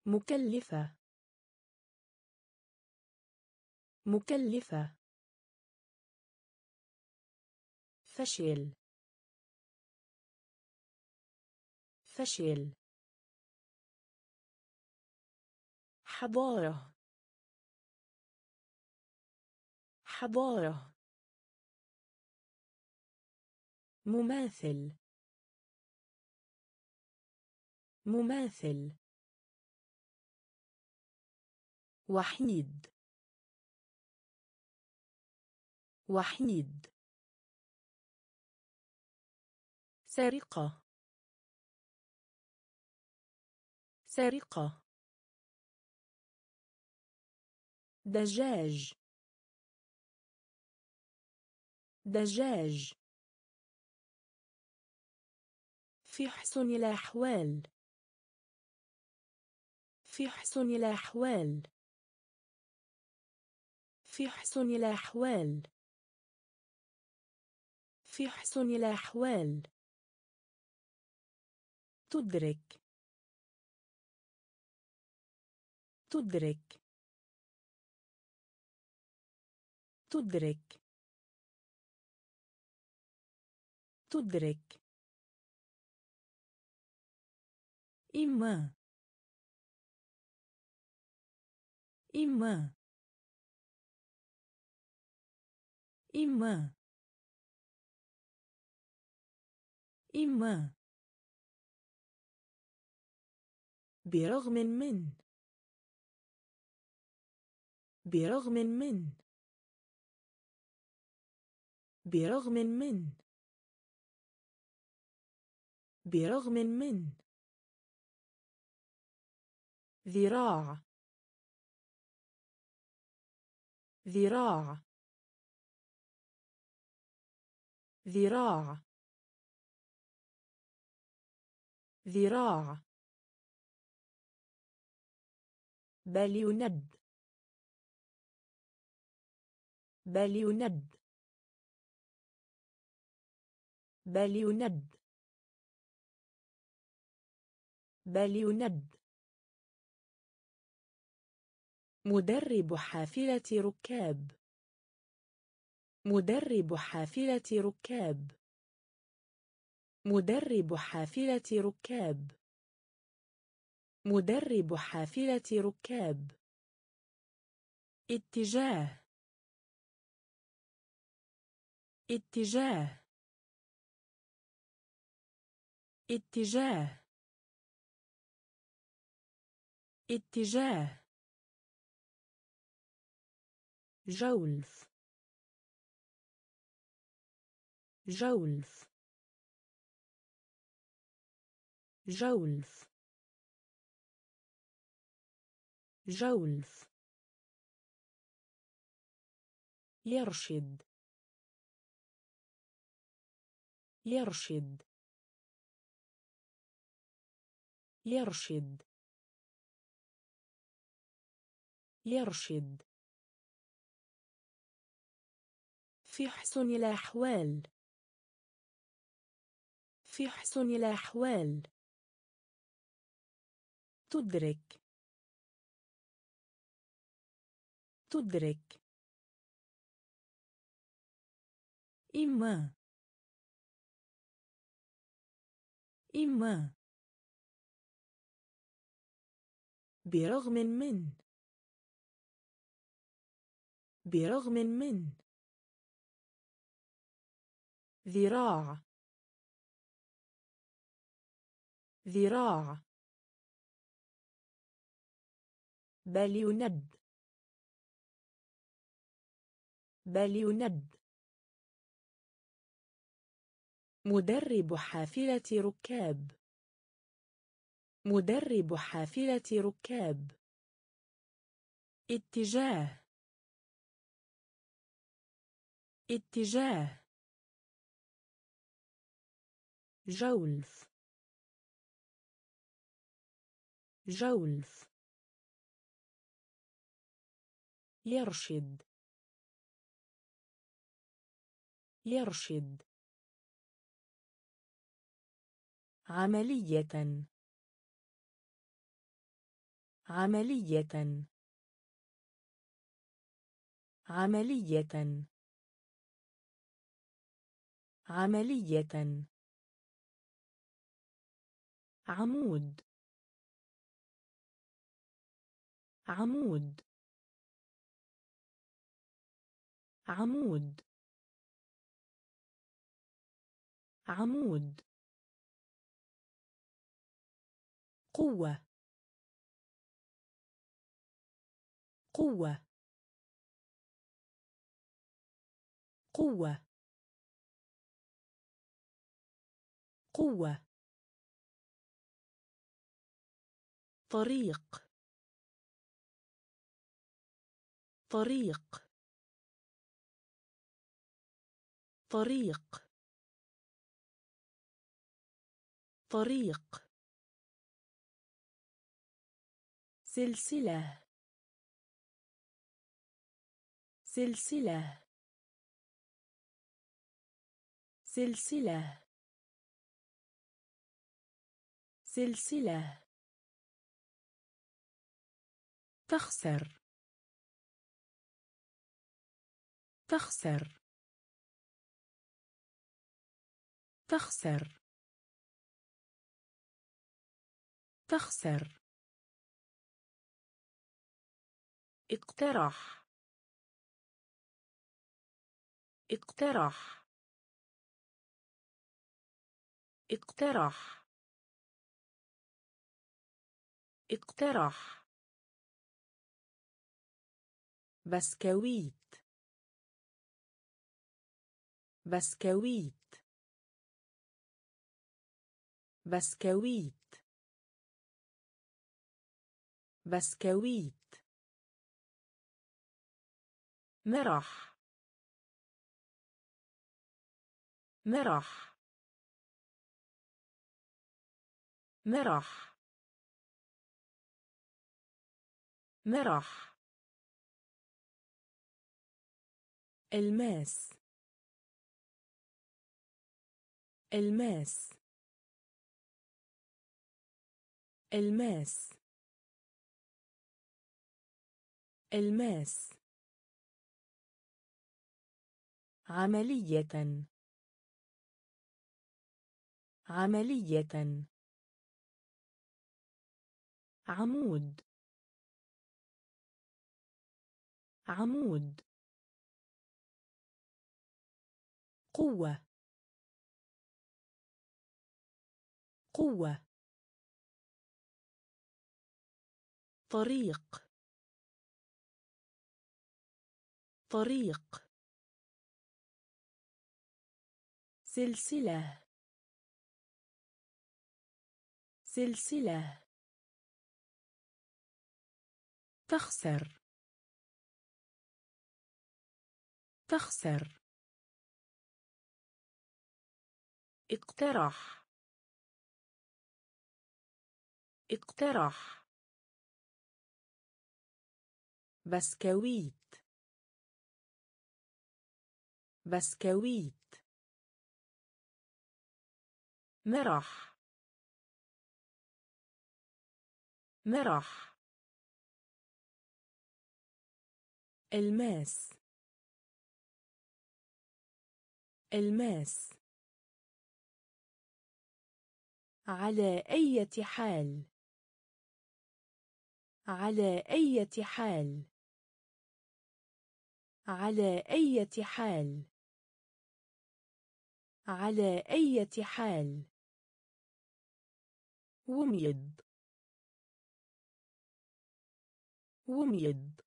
Speaker 1: مكلفة. مكلفة. فشل. فشل. حضارة. حضارة. مماثل. مماثل. وحيد. وحيد. سرقة. سرقة. دجاج. دجاج. في حسن الأحوال. في حسن الأحوال. في حسن الأحوال. في حسن الأحوال. تدرك. تدرك. تدرك. تدرك. إما. إما إما إما برغم من برغم من برغم من برغم من ذراع ذراع. ذراع. ذراع. بل يند بل يند بل يند بل يند مدرب حافلة ركاب. مدرب حافلة ركاب. مدرب حافلة ركاب. مدرب حافلة ركاب. اتجاه. اتجاه. اتجاه. اتجاه. جولف. جولف. جولف. جولف. يرشد. يرشد. يرشد. يرشد. في حسن الأحوال. في حسن الأحوال. تدرك. تدرك. إما. إما. برغم من. برغم من. ذراع. ذراع. بل يند بل يند مدرب حافلة ركاب. مدرب حافلة ركاب. اتجاه. اتجاه. جولف. جولف. يرشد. يرشد. عملية. عملية. عملية. عملية. عمود. عمود. عمود. عمود. قوة. قوة. قوة. قوة. طريق. طريق. طريق. طريق. سلسلة. سلسلة. سلسلة. سلسلة. تخسر. تخسر. تخسر. تخسر. اقترح. اقترح. اقترح. اقترح. بسكويت. بسكويت. بسكويت. بسكويت. مرح. مرح. مرح. مرح. الماس. الماس. الماس. الماس. عملية. عملية. عمود. عمود. قوة. قوة. طريق. طريق. سلسلة. سلسلة. تخسر. تخسر. اقترح. اقترح. بسكويت. بسكويت. مرح. مرح. الماس. الماس. على أي حال. على أي حال. على أي حال. على أي حال. وميض وميض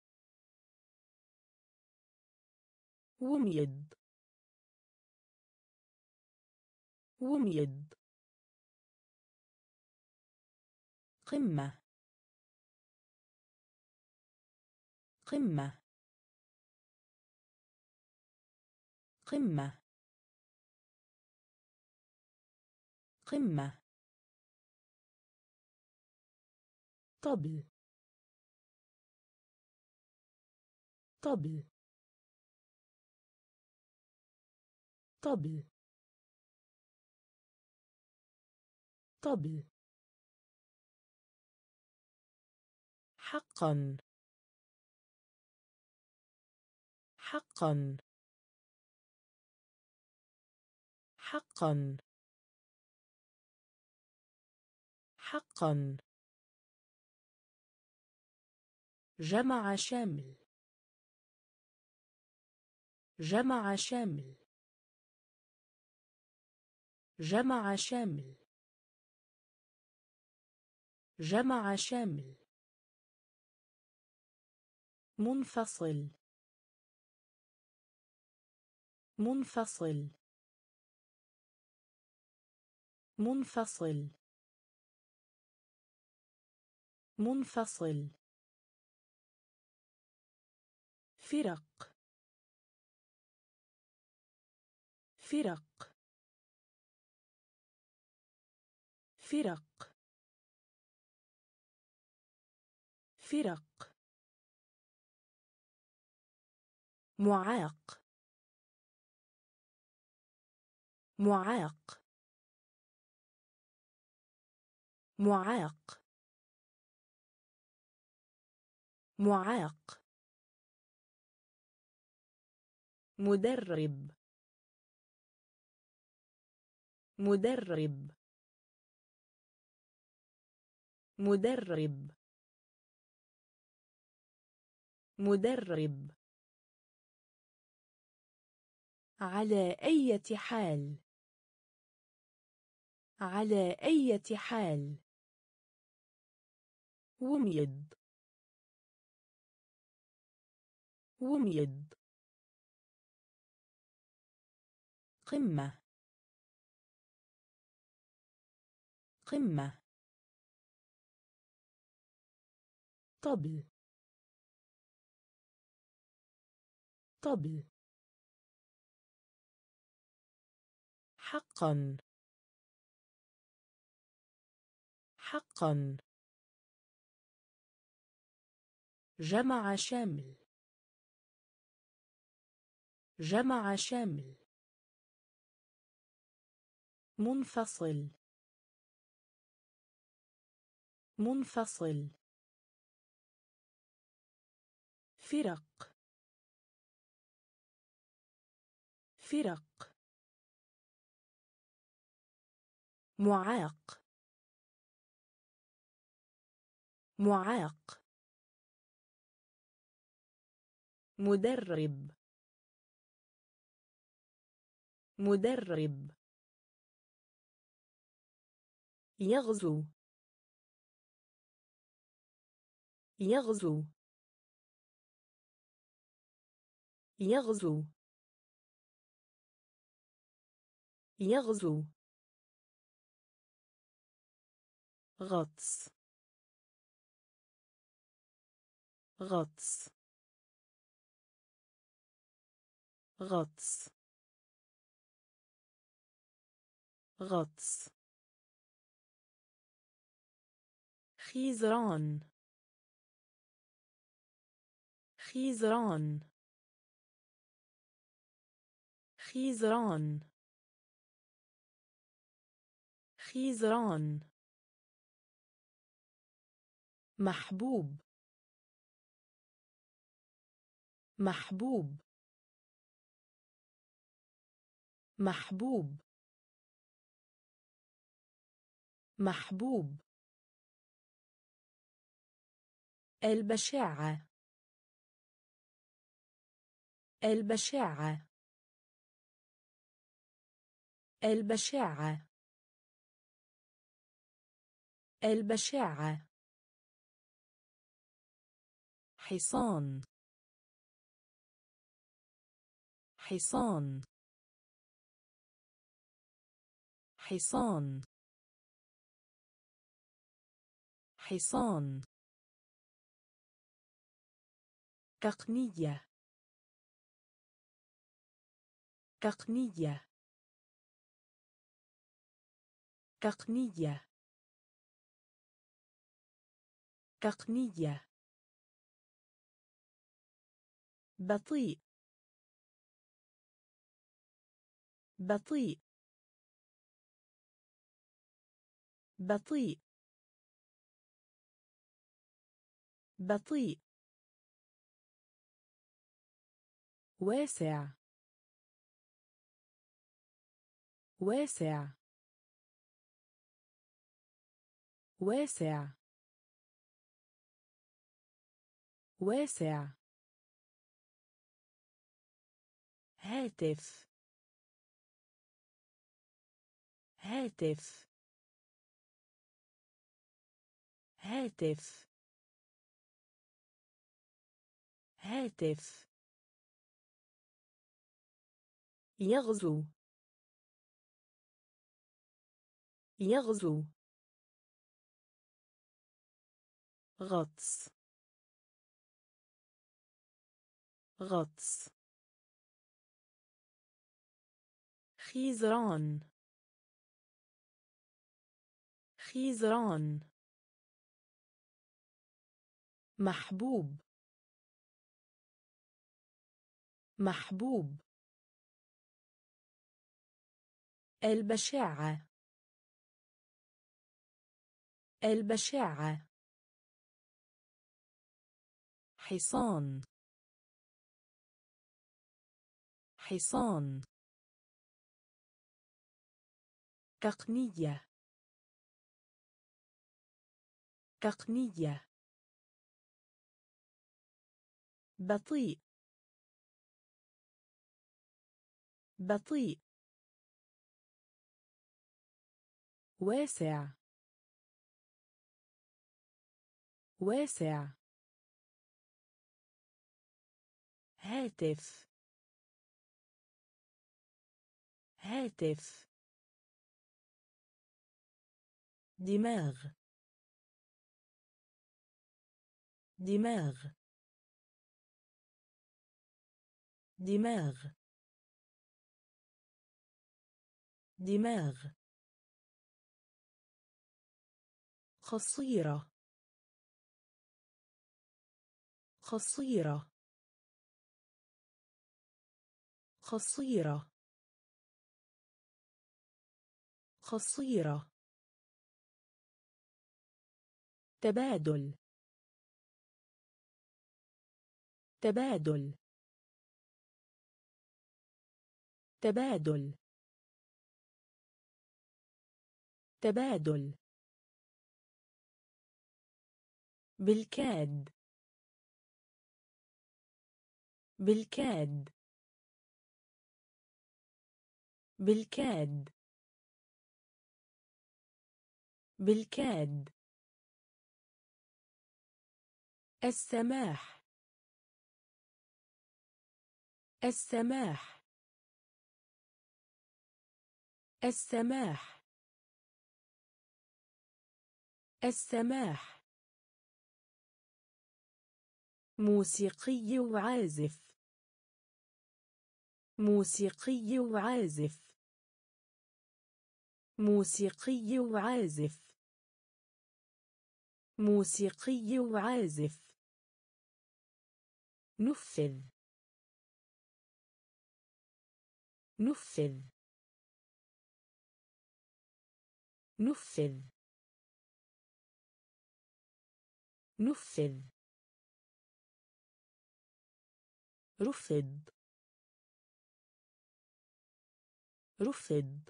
Speaker 1: وميض وميض قمة. قمة. قمة. قمة. طبل. طبل. طبل. طبل. حقا. حقا. حقا. حقا. جمع شامل. جمع شامل. جمع شامل. جمع شامل. منفصل. منفصل. منفصل. منفصل. فرق. فرق. فرق. فرق. معاق. معاق. معاق. معاق. مدرب. مدرب. مدرب. مدرب. على أي حال؟ على أي حال؟ وميد. وميد. قمة. قمة. طبل. طبل. حقا. حقا. جمع شامل. جمع شامل. منفصل. منفصل. فرق. فرق. معاق. معاق. مدرب. مدرب. يغزو. يغزو. يغزو. يغزو. غطس. غطس. غطس. غطس. خيزران. خيزران. خيزران. خيزران. محبوب. محبوب. محبوب. محبوب. البشاعة. البشاعة. البشاعة. البشاعة. حصان. حصان. حصان. حصان. تقنية. تقنية. تقنية. تقنية. بطيء. بطيء. بطيء. بطيء. واسع. واسع. واسع. واسع. هاتف. هاتف. هاتف. هاتف. يغزو. يغزو. غطس. غطس. خيزران. خيزران. محبوب. محبوب. البشاعة. البشاعة. حصان. حصان. تقنية. تقنية. بطيء. بطيء. واسع. واسع. هاتف. هاتف. دماغ. دماغ. دماغ. دماغ. قصيرة قصيرة قصيرة قصيرة تبادل. تبادل. تبادل. تبادل. بالكاد. بالكاد. بالكاد. بالكاد. السماح. السماح. السماح. السماح. موسيقي وعازف. موسيقي وعازف. موسيقي وعازف. موسيقي وعازف. نفذ. نفذ. نفذ. نفذ. رفض. رفض.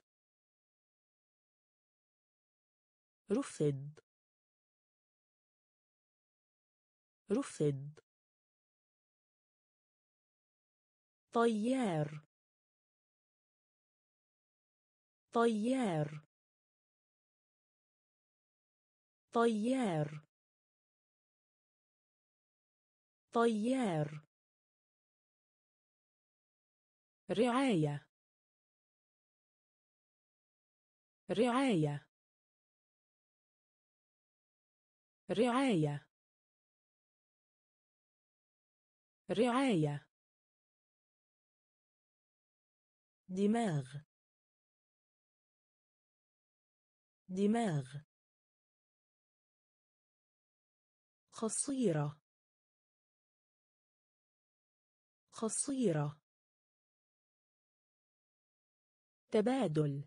Speaker 1: رفض. رفض. طيار. طيار. طيار. طيار. رعاية. رعاية. رعاية. رعاية. دماغ. دماغ. قصيرة قصيرة تبادل.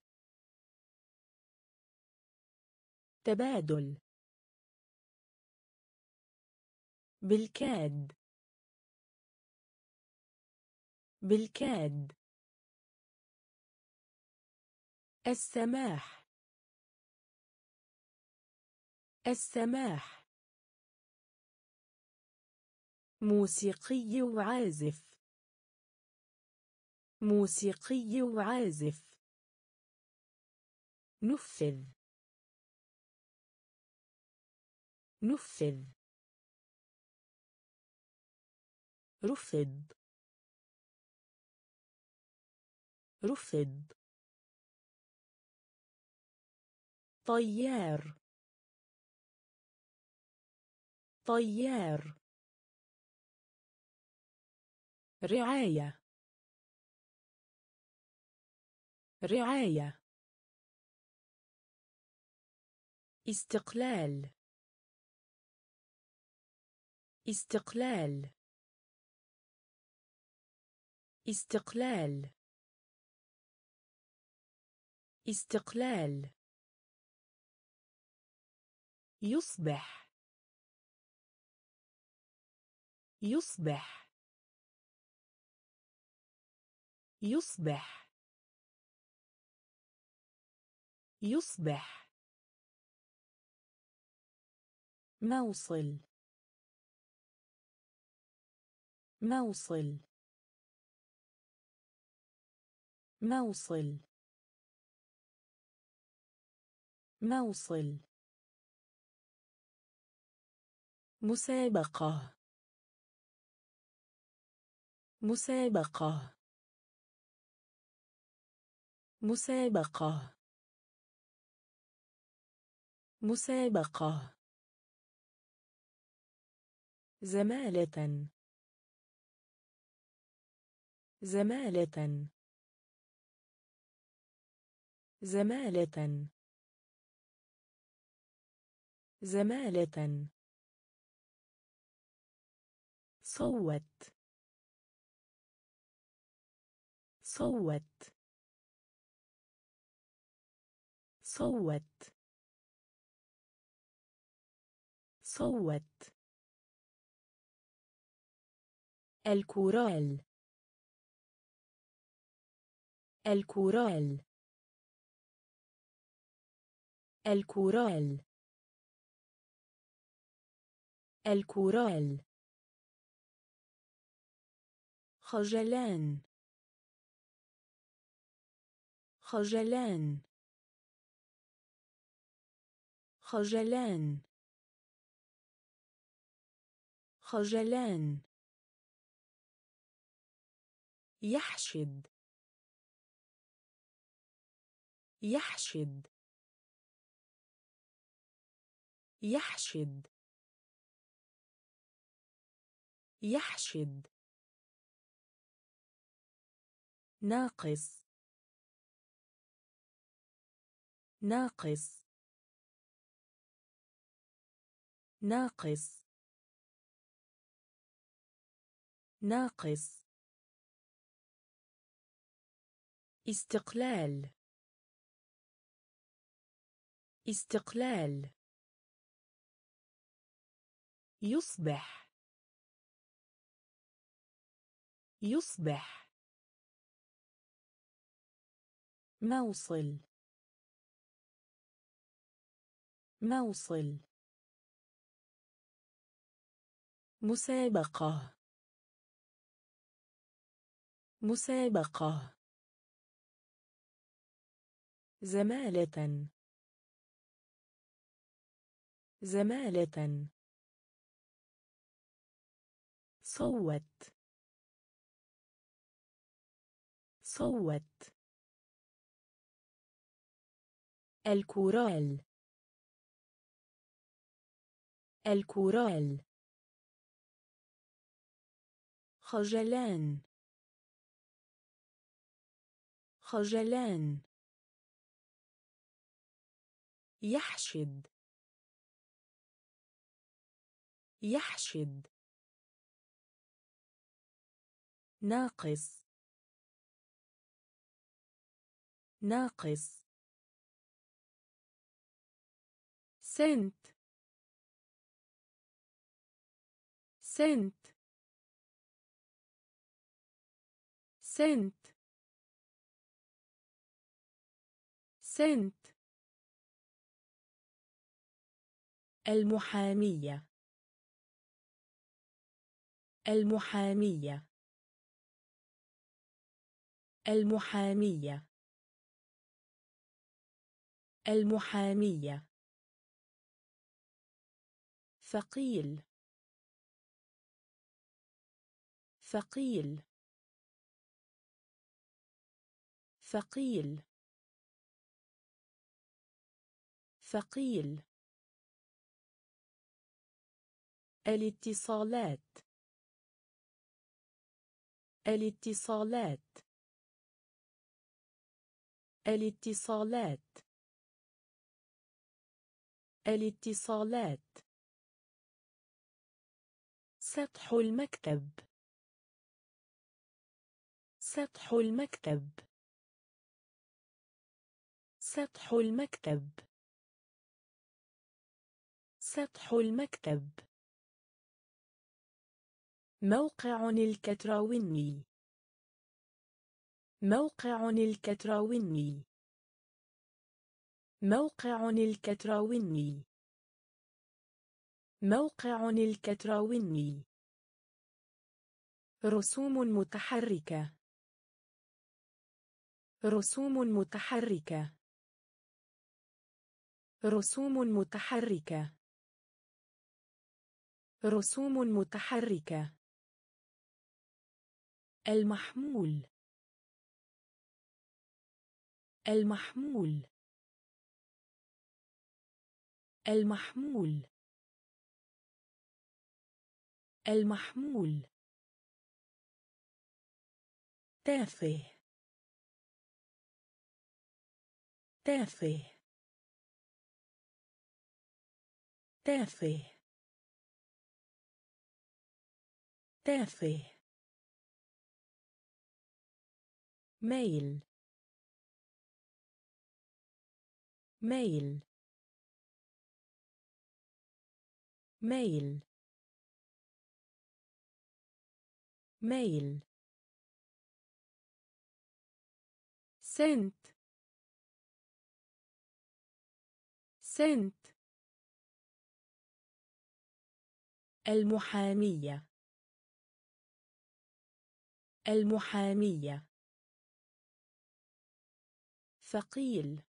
Speaker 1: تبادل. بالكاد. بالكاد. السماح. السماح. موسيقي وعازف. موسيقي وعازف. نفذ. نفذ. رفض. رفض. طيار. طيار. رعاية. رعاية. استقلال. استقلال. استقلال. استقلال. يصبح. يصبح. يصبح. يصبح. موصل. موصل. موصل. موصل. مسابقة. مسابقة. مسابقة. مسابقة. زمالة. زمالة. زمالة. زمالة. صوت. صوت. صوت. صوت. الكورال. الكورال. الكورال. الكورال. خجلان. خجلان. خجلان. خجلان. يحشد. يحشد. يحشد. يحشد. ناقص. ناقص. ناقص. ناقص. استقلال. استقلال. يصبح. يصبح. موصل موصل مسابقة. مسابقة. زمالة. زمالة. صوت. صوت. الكورال. الكورال. خجلان. خجلان. يحشد. يحشد. ناقص. ناقص. سنت. سنت. سنت. سنت. المحامية. المحامية. المحامية. المحامية. ثقيل. ثقيل. ثقيل. ثقيل. الاتصالات. الاتصالات. الاتصالات. الاتصالات. سطح المكتب. سطح المكتب. سطح المكتب. سطح المكتب. موقع الكتراوني. موقع الكتراوني. موقع الكتراوني. موقع الكتراوني. رسوم متحركة. رسوم متحركة. رسوم متحركة. رسوم متحركة. المحمول. المحمول. المحمول. المحمول. تافه. تافه. تافه. تافه. ميل. ميل. ميل. ميل. سنت. سنت. المحامية. المحامية. ثقيل.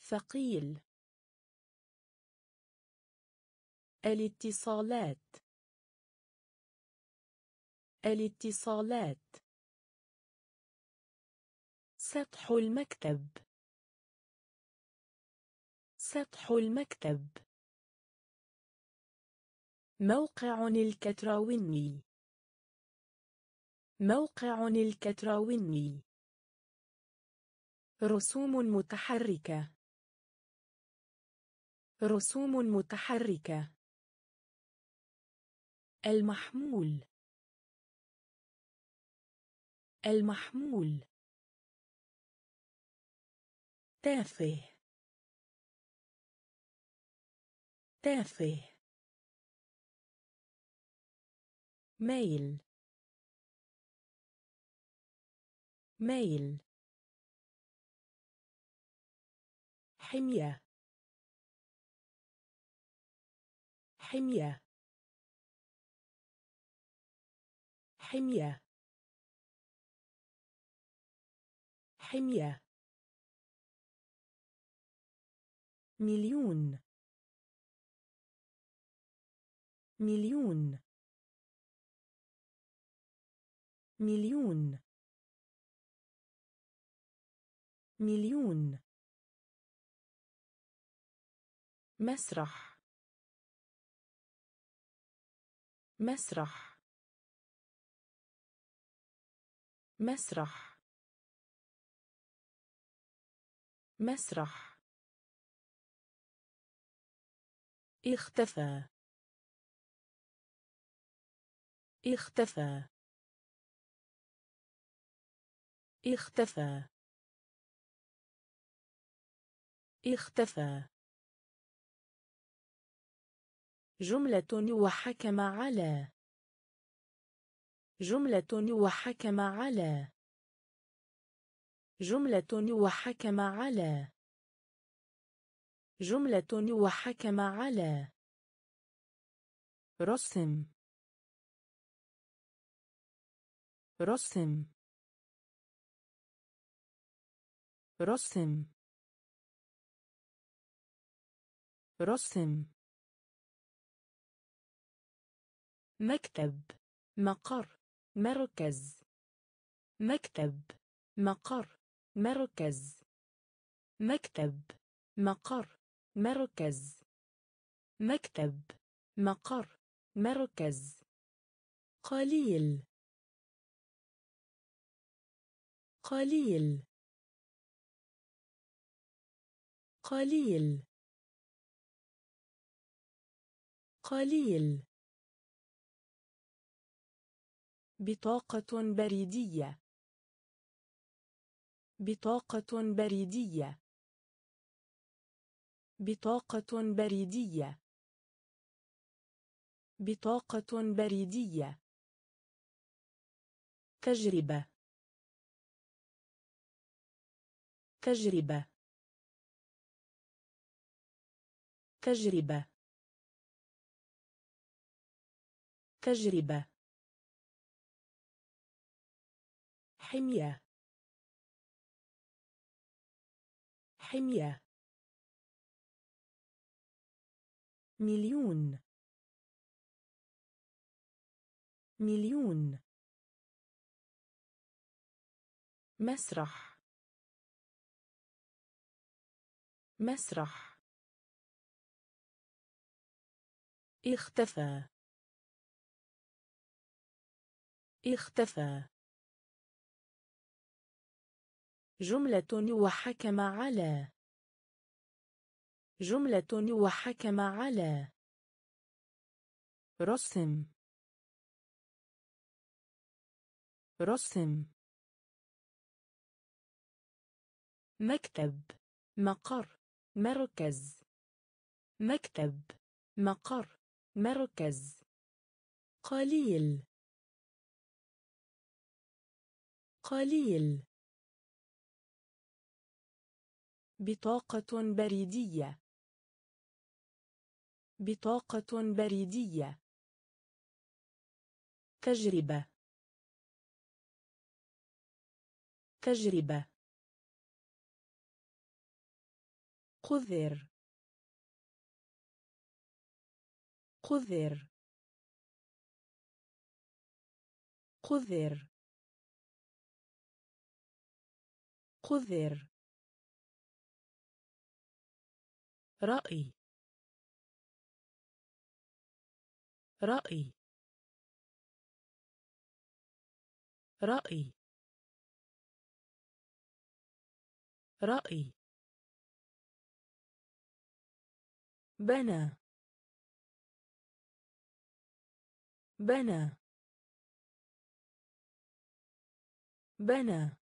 Speaker 1: ثقيل. الاتصالات. الاتصالات. سطح المكتب. سطح المكتب. موقع الكتراوني. موقع الكتراوني. رسوم متحركة. رسوم متحركة. المحمول. المحمول. تافه. تافه. ميل. ميل. حمية. حمية. حمية. حمية. مليون. مليون. مليون. مليون. مسرح. مسرح. مسرح. مسرح. اختفى. اختفى. اختفى. اختفى. جملة وحكم على. جملة وحكم على. جملة وحكم على. جملة وحكم على. رسم. رسم. رسم. رسم. مكتب. مقر. مركز. مكتب. مقر. مركز مكتب مقر مركز مكتب مقر مركز قليل قليل قليل قليل. بطاقة بريدية. بطاقة بريدية. بطاقة بريدية. بطاقة بريدية. تجربة. تجربة. تجربة. تجربة. حمية. حمية. مليون. مليون. مسرح. مسرح. اختفى. اختفى. جملة وحكم على. جملة وحكم على. رسم. رسم. مكتب. مقر. مركز. مكتب. مقر. مركز. قليل. قليل. بطاقة بريدية. بطاقة بريدية. تجربة. تجربة. قذر. قذر. قذر. قذر. رأي. رأي. رأي. رأي. بنى. بنى. بنى.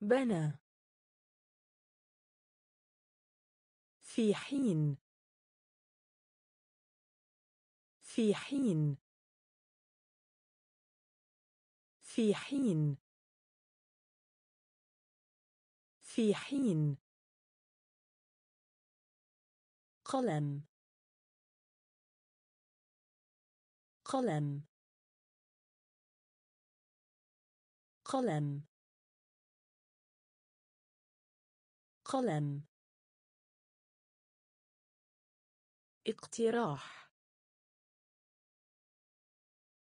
Speaker 1: بنى. في حين. في حين. في حين. في حين. قلم. قلم. قلم. قلم. اقتراح.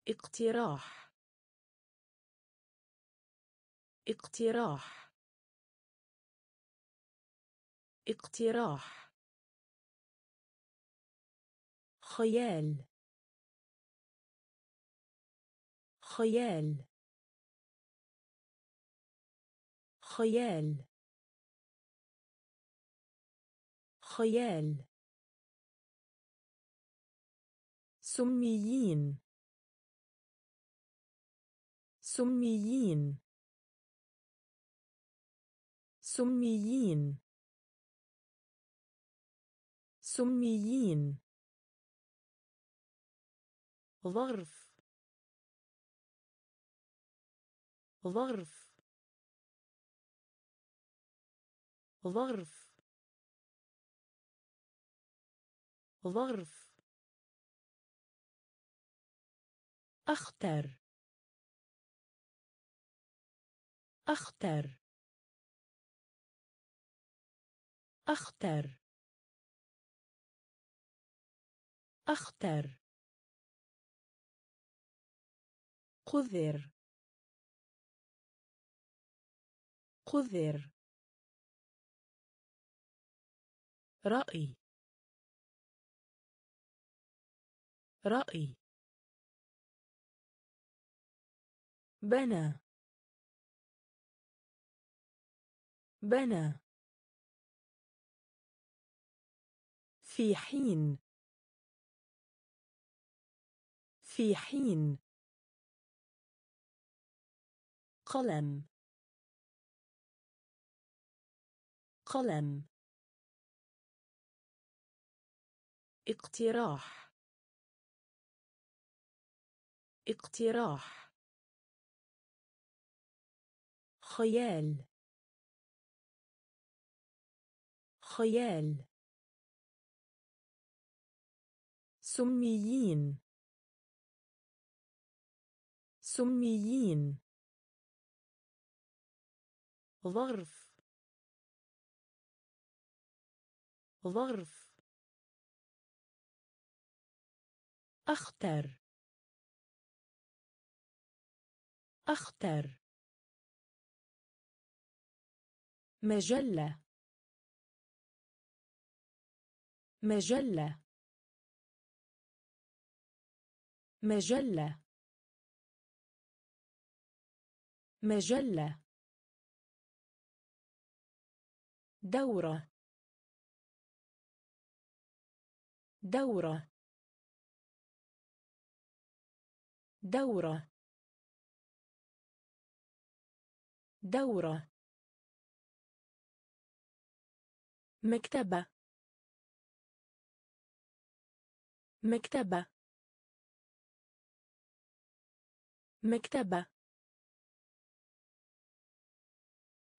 Speaker 1: اقتراح. اقتراح. اقتراح. خيال. خيال. خيال. خيال. سميين. سميين. سميين. سميين. ظرف. ظرف. ظرف. ظرف. أختر. أختر. أختر. أختر. قذر. قذر. رأي. رأي. بنى. بنى. في حين. في حين. قلم. قلم. اقتراح. اقتراح. خيال. خيال. سميين. سميين. ظرف. ظرف. أختر أختر مجلة. مجلة. مجلة. مجلة. دورة. دورة. دورة. دورة. مكتبة. مكتبة. مكتبة.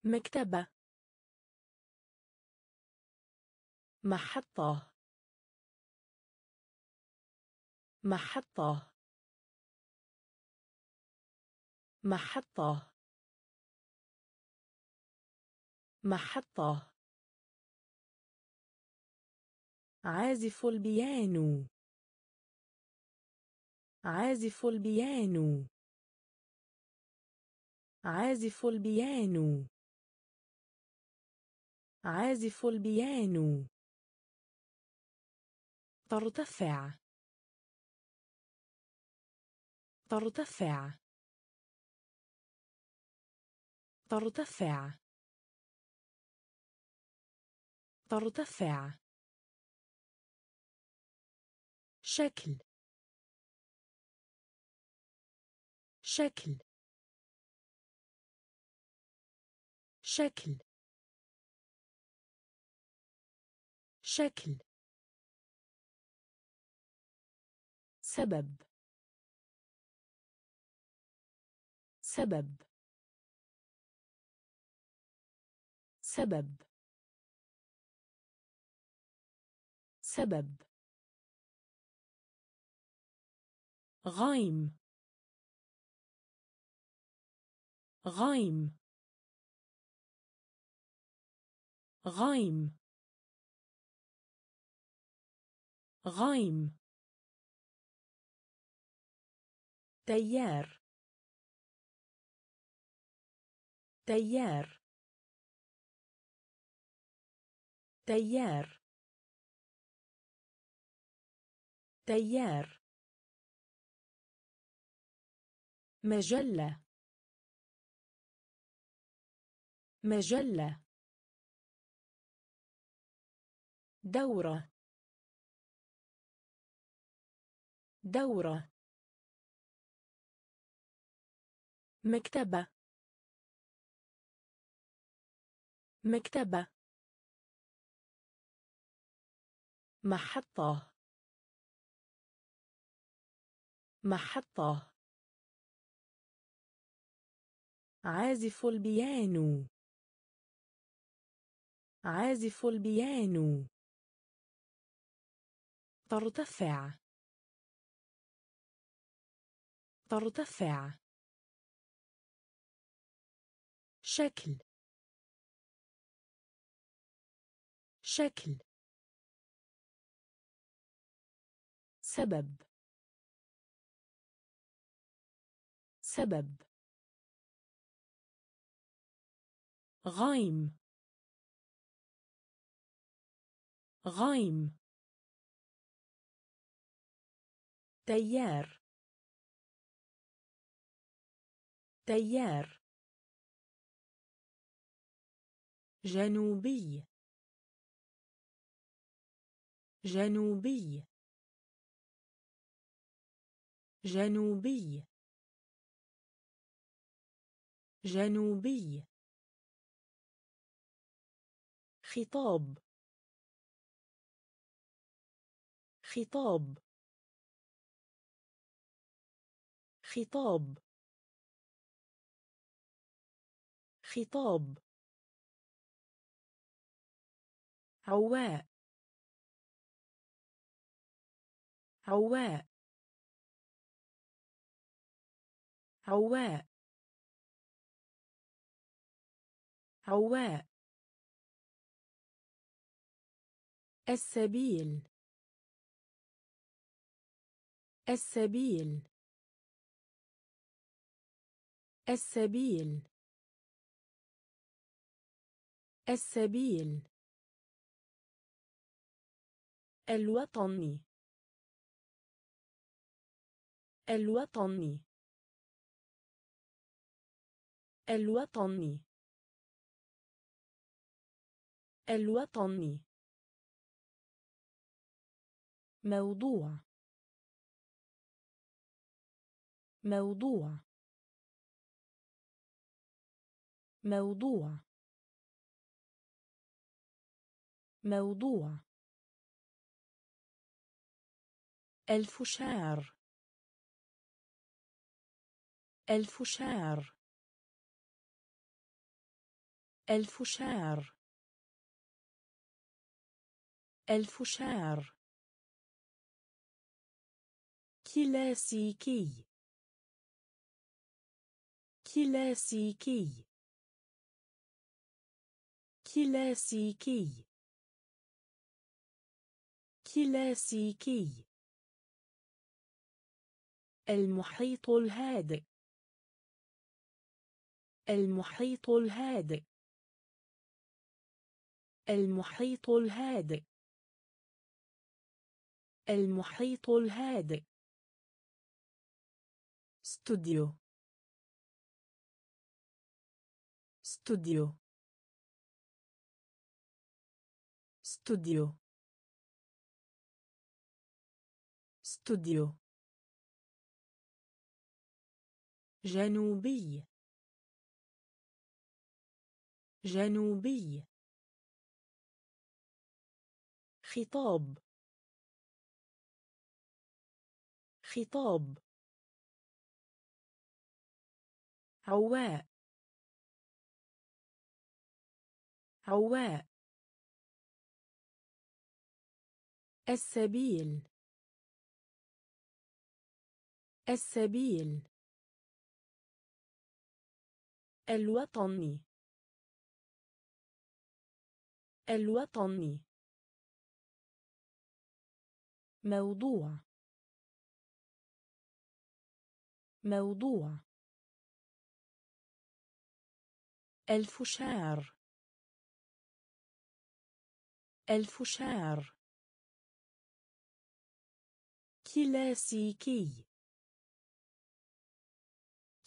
Speaker 1: مكتبة. محطة. محطة. محطة. محطة. عازف البيانو. عازف البيانو. عازف البيانو. عازف البيانو. ترتفع. ترتفع. ترتفع. ترتفع. شكل. شكل. شكل. شكل. سبب. سبب. سبب. سبب. غايم. غايم. غايم. غايم. تيار. تيار. تيار. تيار. مجلة. مجلة. دورة. دورة. مكتبة. مكتبة. محطة. محطة. عازف البيانو. عازف البيانو. ترتفع. ترتفع. شكل. شكل. سبب. سبب. غايم. غايم. تيار. تيار. جنوبي. جنوبي. جنوبي. جنوبي. خطاب. خطاب. خطاب. خطاب. عواء. عواء. عواء. عواء. السبيل. السبيل. السبيل. السبيل. الوطني. الوطني. الوطني. الوطني. موضوع. موضوع. موضوع. موضوع. الفشار الفشار الفشار الفشار كلاسيكي كلاسيكي كلاسيكي كلاسيكي المحيط الهادئ المحيط الهادئ المحيط الهادئ المحيط الهادئ استوديو استوديو استوديو استوديو جنوبي جنوبي خطاب خطاب عواء عواء السبيل. السبيل. الوطني. الوطني. موضوع. موضوع. الفشار. الفشار. كلاسيكي.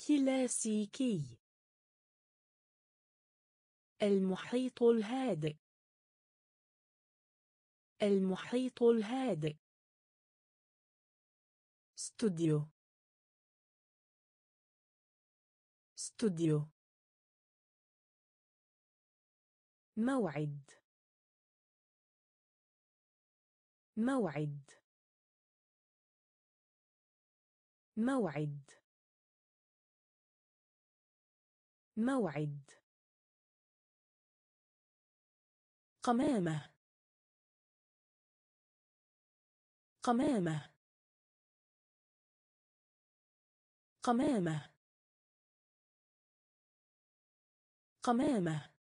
Speaker 1: كلاسيكي. المحيط الهادئ. المحيط الهادئ. استوديو. استوديو. موعد. موعد. موعد. موعد. قمامة. قمامة. قمامة. قمامة.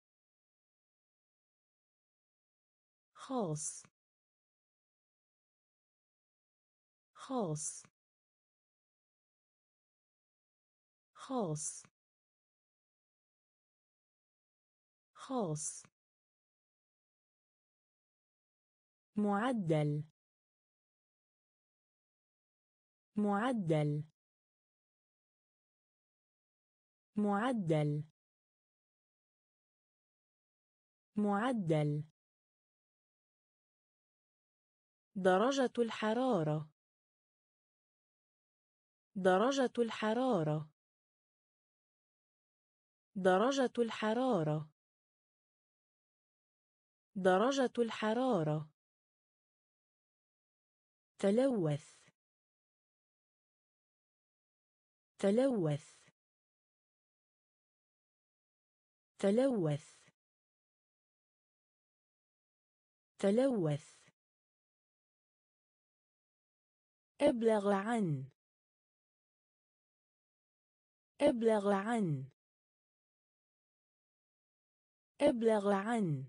Speaker 1: خاص. خاص. خاص. خاص. معدل. معدل. معدل. معدل. درجة الحرارة. درجة الحرارة. درجة الحرارة. درجة الحرارة. تلوث. تلوث. تلوث. تلوث. ابلغ عن. ابلغ عن. ابلغ عن.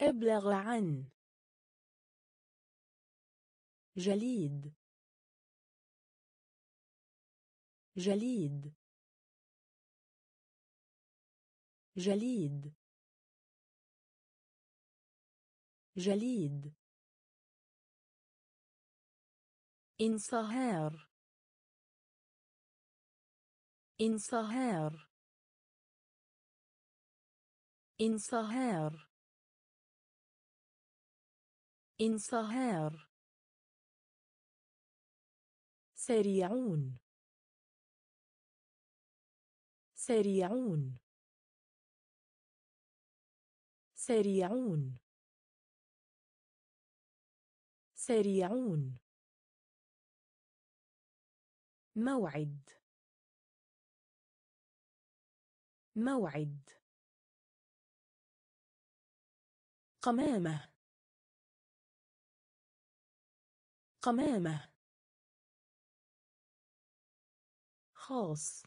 Speaker 1: ابلغ عن. جليد. جليد. جليد. جليد. إنصهار. إنصهار. إنصهار. إنصهار. سريعون. سريعون. سريعون. سريعون. موعد. موعد. قمامة. قمامة. خاص.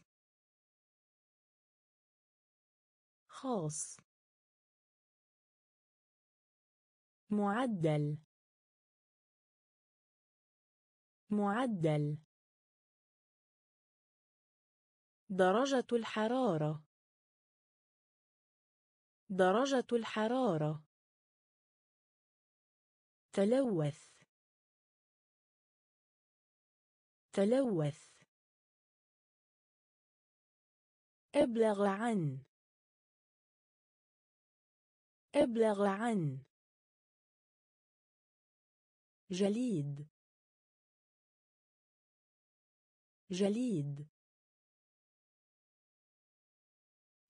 Speaker 1: خاص. معدل. معدل. درجة الحرارة. درجة الحرارة. تلوث. تلوث. أبلغ عن. أبلغ عن. جليد. جليد.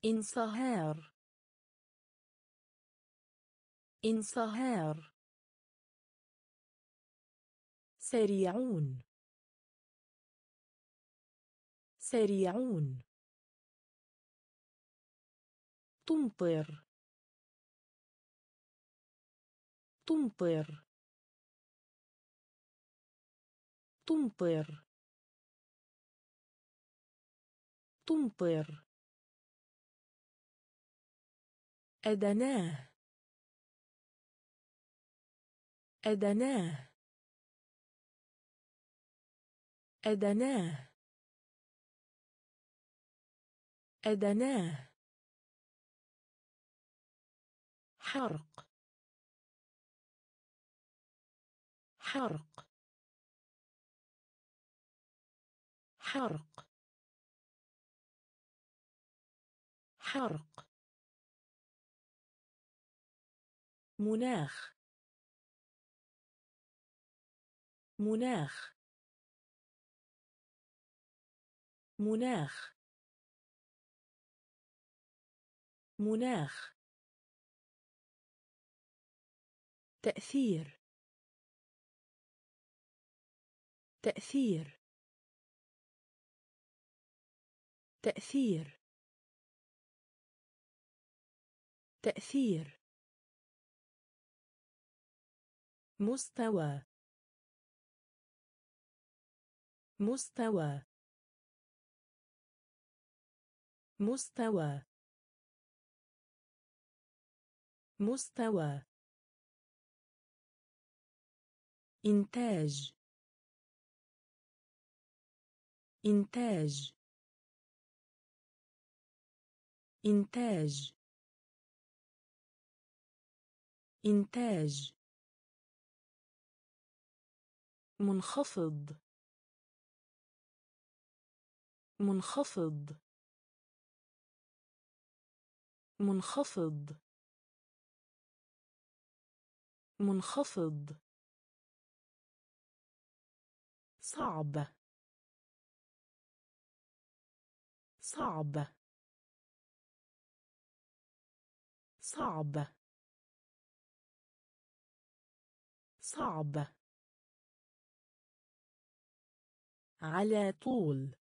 Speaker 1: إنصهار. إنصهار. سريعون. سريعون. تمطر. تمطر. تمطر. تمطر. أدناه. أدناه. أدناه. أدناه. حرق. حرق. حرق. حرق. مناخ. مناخ. مناخ. مناخ. تأثير. تأثير. تأثير. تأثير. مستوى. مستوى. مستوى. مستوى. إنتاج. إنتاج. إنتاج. إنتاج. منخفض. منخفض. منخفض. منخفض. صعب. صعب. صعب. صعب. على طول.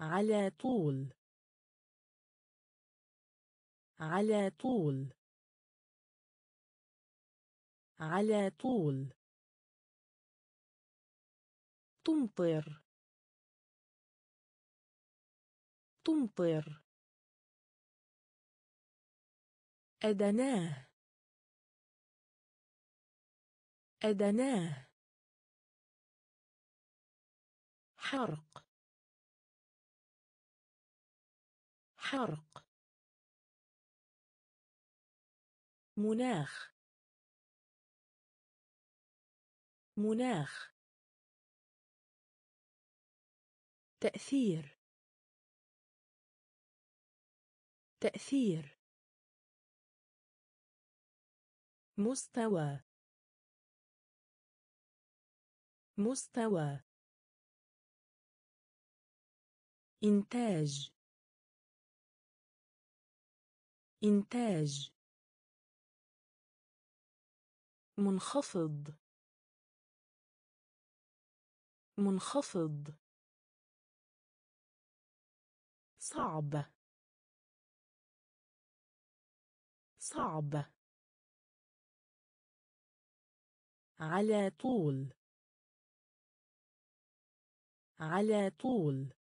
Speaker 1: على طول. على طول. على طول. تمطر. تمطر. أدناه. أدناه. حرق حرق مناخ. مناخ. تأثير. تأثير. مستوى. مستوى. إنتاج. إنتاج. منخفض. منخفض. صعب. صعب. على طول. على طول.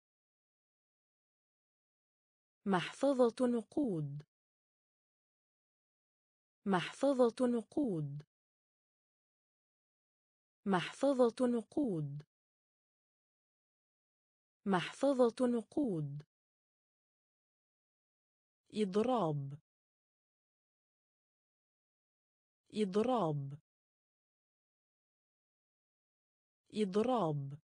Speaker 1: محفظة نقود. محفظة نقود. محفظة نقود. محفظة نقود. إضراب. إضراب. إضراب.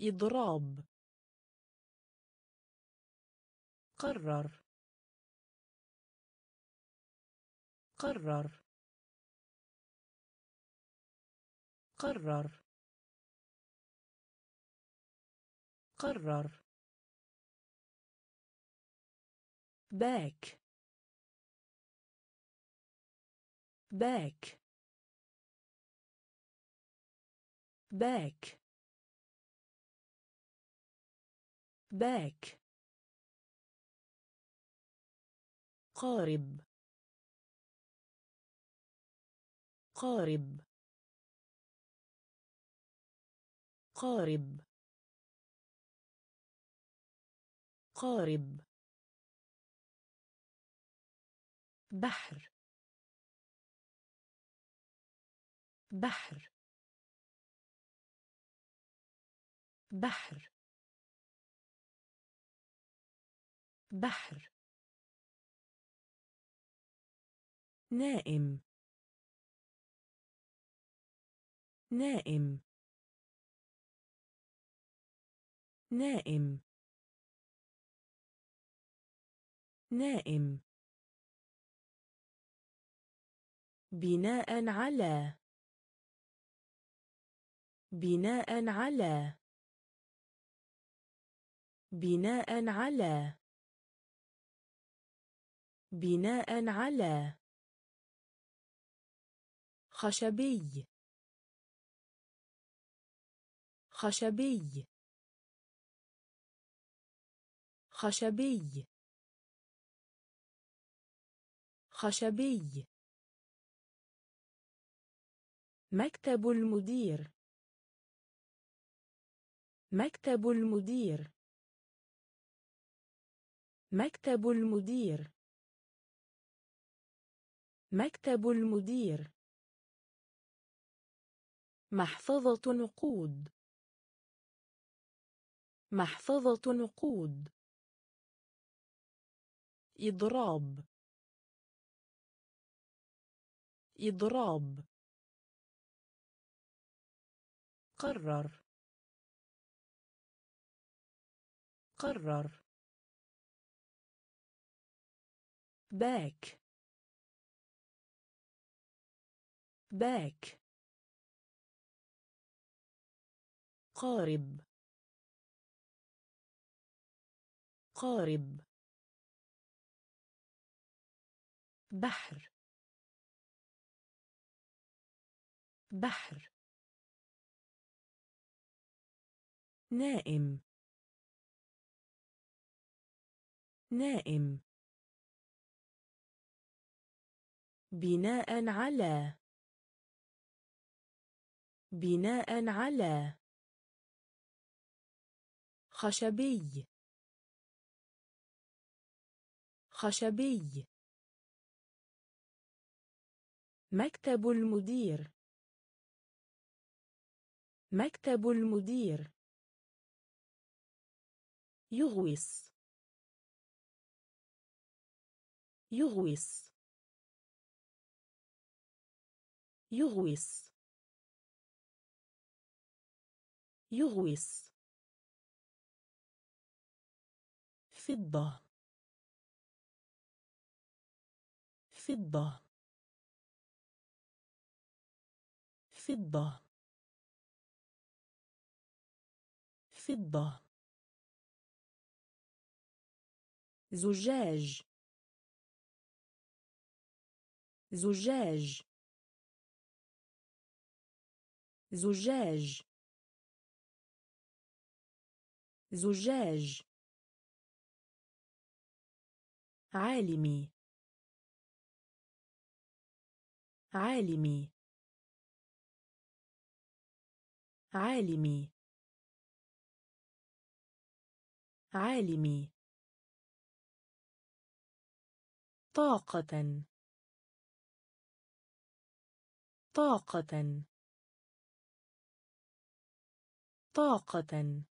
Speaker 1: إضراب. قرر. قرر. قرر. قرر. باك. باك. باك. باك. قارب. قارب. قارب. قارب. بحر. بحر. بحر. بحر. نائم. نائم. نائم. نائم. بناء على. بناء على. بناء على. بناء على. خشبي. خشبي. خشبي. خشبي. مكتب المدير. مكتب المدير. مكتب المدير. مكتب المدير. محفظة نقود. محفظة نقود. إضراب. إضراب. قرر. قرر. باك. باك. قارب. قارب. بحر. بحر. نائم. نائم. بناء على. بناء على. خشبي. خشبي. مكتب المدير. مكتب المدير. يغوص. يغوص. يغوص. يغوص. فضة. فضة. فضة. فضة. زجاج. زجاج. زجاج. زجاج. عالمي. عالمي. عالمي. عالمي. طاقة. طاقة. طاقة.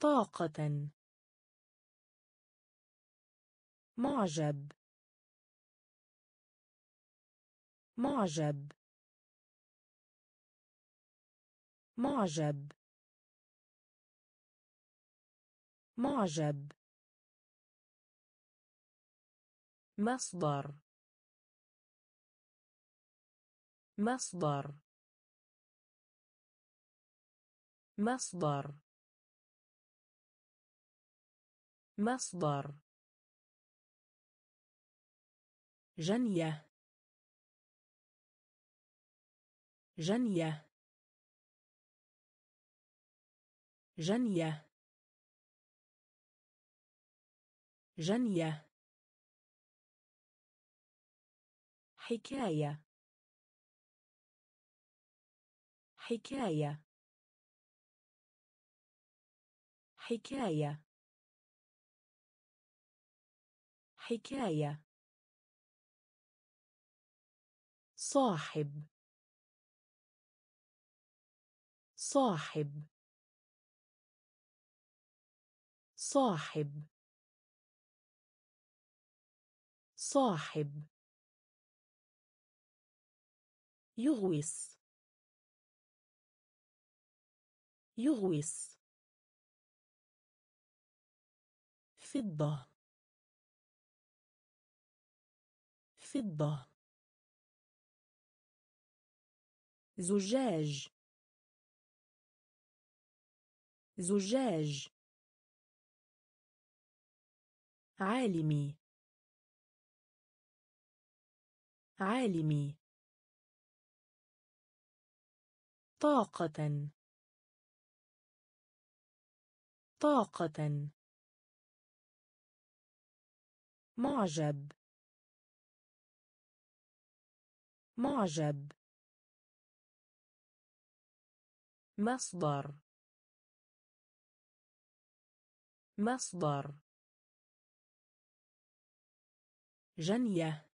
Speaker 1: طاقة. معجب. معجب. معجب. معجب. مصدر. مصدر. مصدر. مصدر. جنية. جنية. جنية. جنية. حكاية. حكاية. حكاية. حكاية. صاحب صاحب صاحب صاحب. يغوص يغوص. فضة فضة. زجاج. زجاج. عالمي. عالمي. طاقة. طاقة. معجب. معجب. مصدر. مصدر. جنية.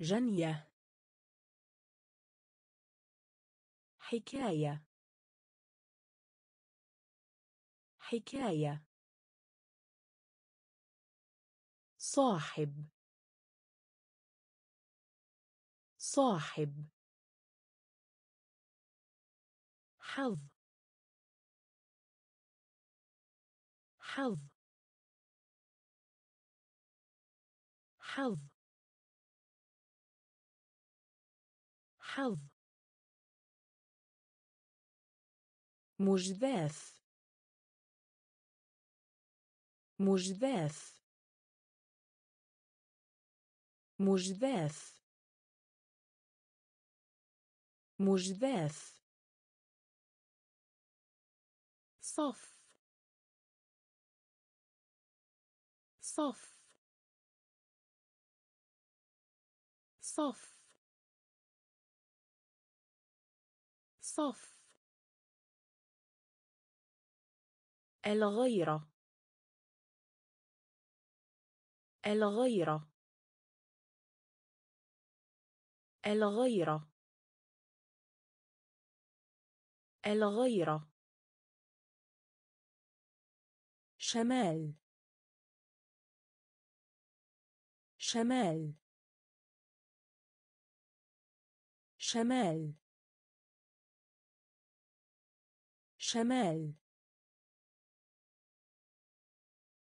Speaker 1: جنية. حكاية. حكاية. صاحب. صاحب. حظ. حظ. حظ. حظ. مجداث مجداث مجداث مجداث صف. صف. صف. صف. الغيرة. الغيرة. الغيرة. الغيرة. شمال. شمال. شمال. شمال.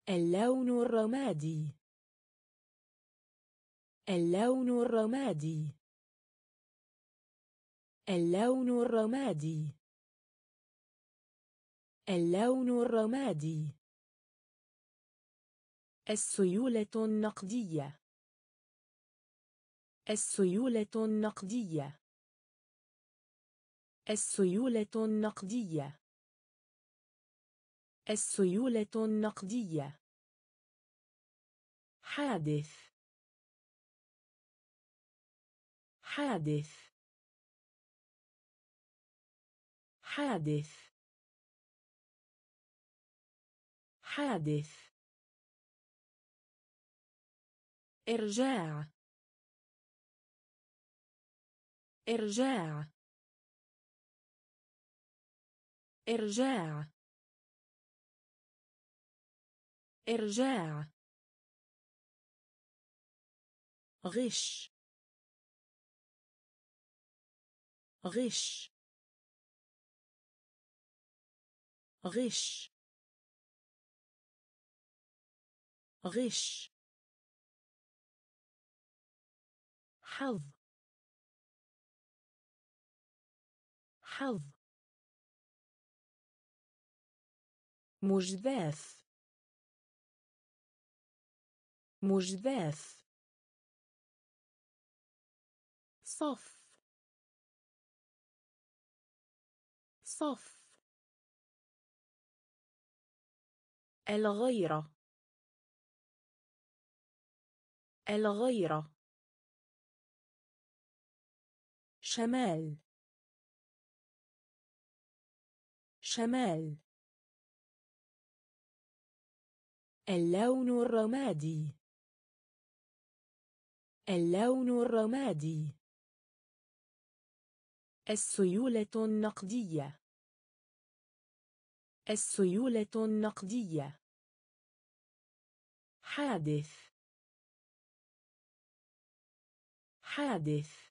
Speaker 1: اللون الرمادي. اللون الرمادي. اللون الرمادي. اللون الرمادي. السيولة النقدية. السيولة النقدية. السيولة النقدية. السيولة النقدية. حادث. حادث. حادث. حادث. إرجاع. إرجاع. إرجاع. إرجاع. غش. غش. غش. غش. حظ. حظ. مجداث مجداث صف. صف. الغيرة. الغيرة. شمال. شمال. اللون الرمادي. اللون الرمادي. السيولة النقدية. السيولة النقدية. حادث. حادث.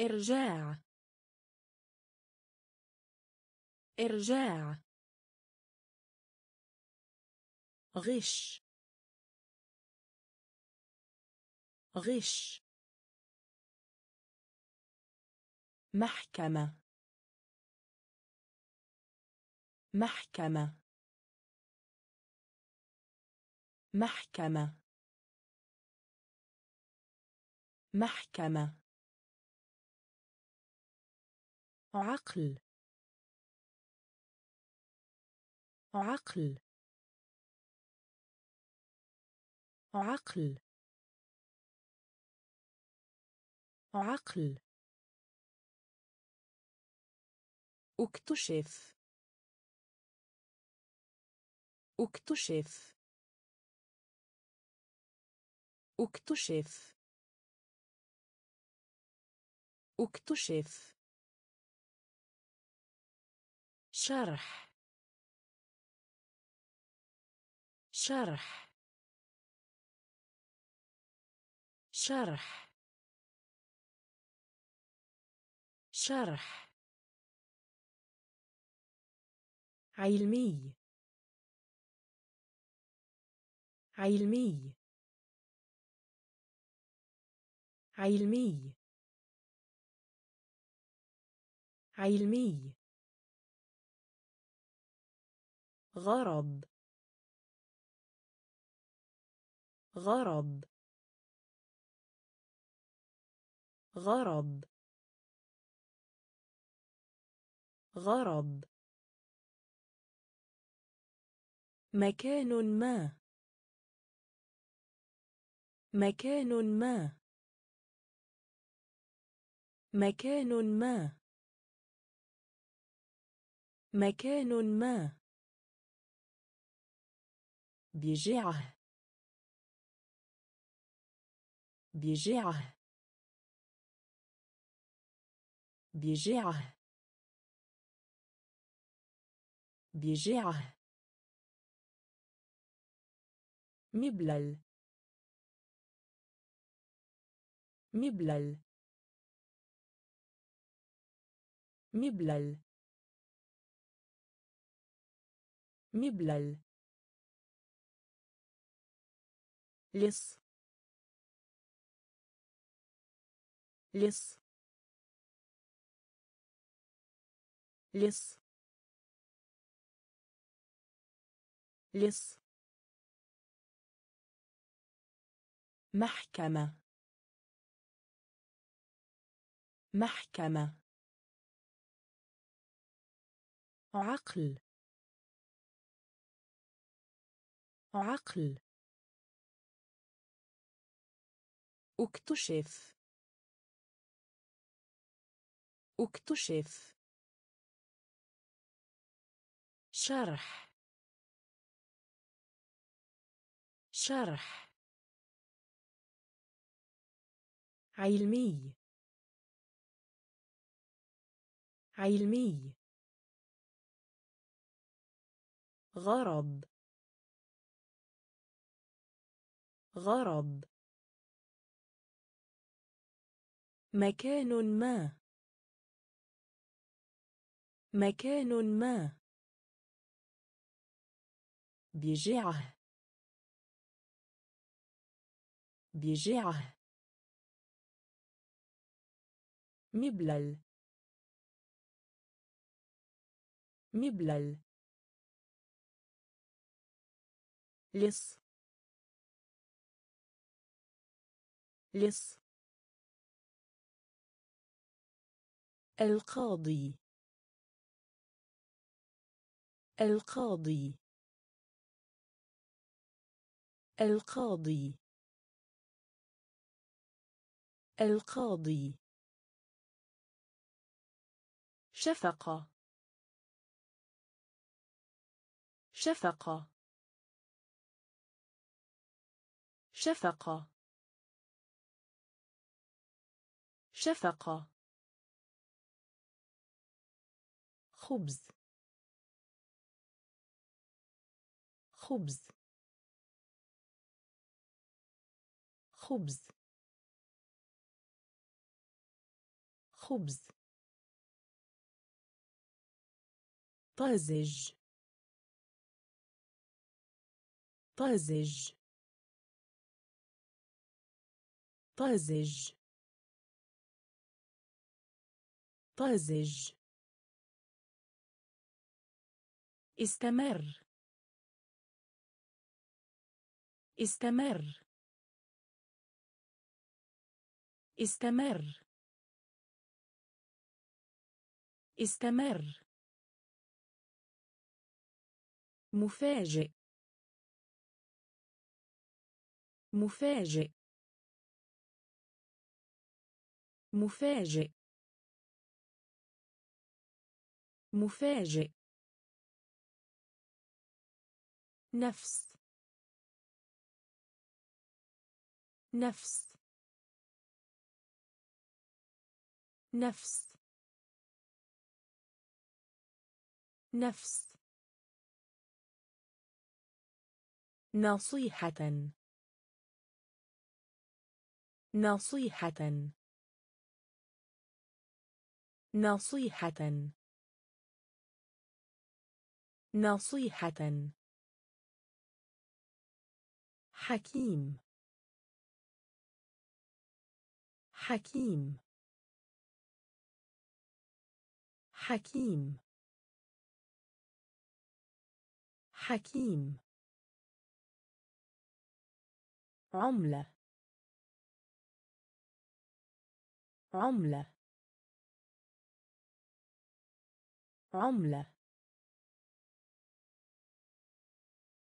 Speaker 1: إرجاع. إرجاع. غش. غش. محكمة. محكمة. محكمة. محكمة. عقل. عقل. عقل. عقل. اكتشف. اكتشف. اكتشف. اكتشف. شرح. شرح. شرح. شرح. علمي. علمي. علمي. علمي. غرض. غرض. غرض. غرض. مكان ما. مكان ما. مكان ما. مكان ما. بجعه بجعه بجعه بجعه مبلل. مبلل. مبلل. مبلل. لص. لص. لص. لص. محكمة. محكمة. عقل. عقل. اكتشف اكتشف شرح شرح علمي علمي غرض غرض مكان ما. مكان ما. بجعه. بجعه. مبلل. مبلل. لص. لص. القاضي. القاضي. القاضي. القاضي. شفقة. شفقة. شفقة. شفقة. خبز. خبز. خبز. خبز. طازج. طازج. طازج. طازج. استمر. استمر. استمر. استمر. مفاجئ. مفاجئ. مفاجئ. مفاجئ. نفس. نفس. نفس. نفس. نصيحة. نصيحة. نصيحة. نصيحة. حكيم. حكيم. حكيم. حكيم. عملة. عملة. عملة.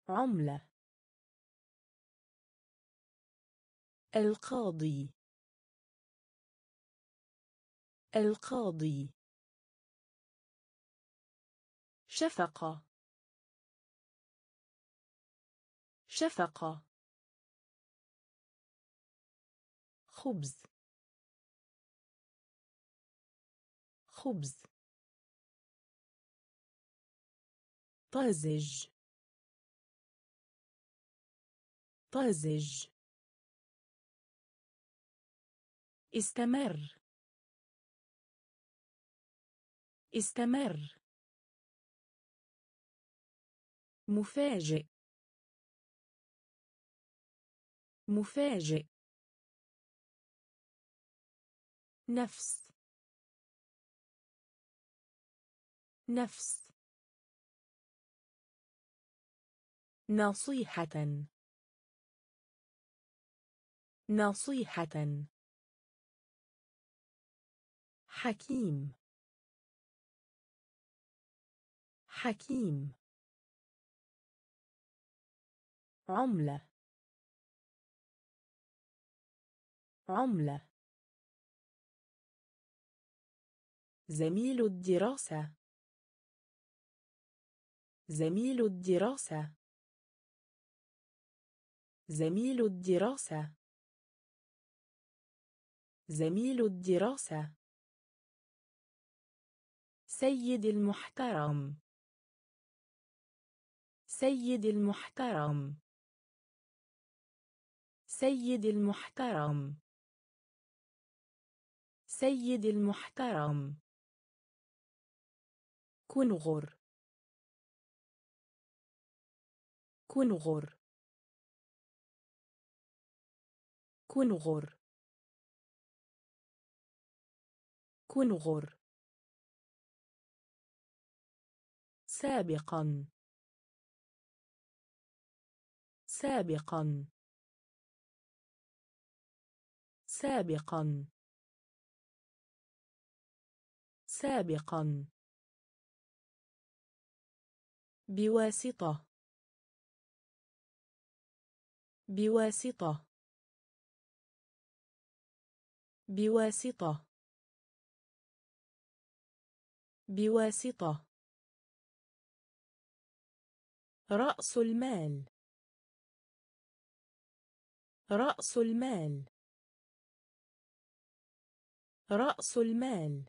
Speaker 1: عملة. القاضي. القاضي. شفقة. شفقة. خبز. خبز. طازج. طازج. استمر. استمر. مفاجئ. مفاجئ. نفس. نفس. نصيحة. نصيحة. حكيم. حكيم. عملة. عملة. زميل الدراسة. زميل الدراسة. زميل الدراسة. زميل الدراسة. سيد المحترم. سيد المحترم. سيد المحترم. سيد المحترم. كنغر. كنغر. كنغر. كنغر. سابقا. سابقا. سابقا. سابقا. بواسطة. بواسطة. بواسطة. بواسطة. رأس المال. رأس المال. رأس المال.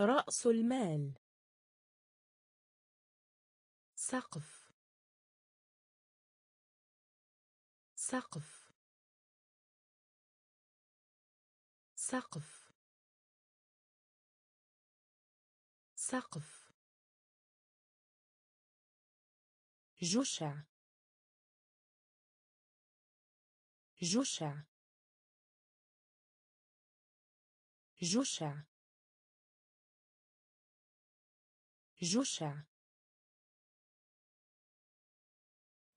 Speaker 1: رأس المال. سقف. سقف. سقف. سقف. جشع جشع جشع جشع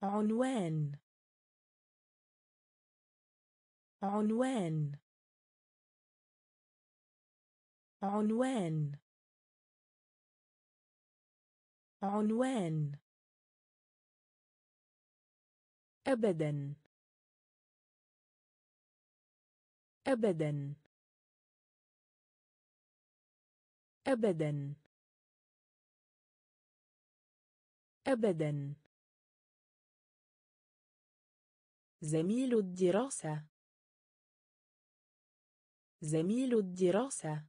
Speaker 1: عنوان. عنوان. عنوان. عنوان. أبدا. أبدا. أبدا. أبدا. زميل الدراسة. زميل الدراسة.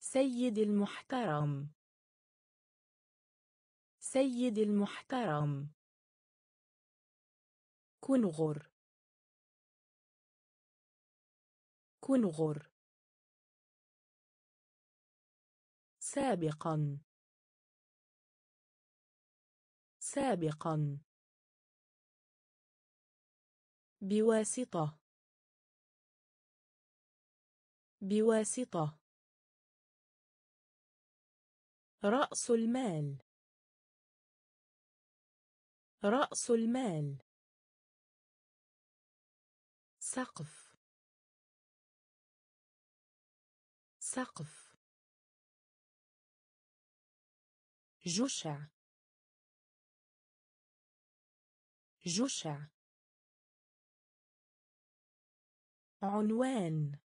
Speaker 1: سيد المحترم. سيد المحترم. كنغر كنغر سابقا. سابقا. بواسطة. بواسطة. رأس المال. رأس المال. سقف. سقف. جشع. جشع. عنوان.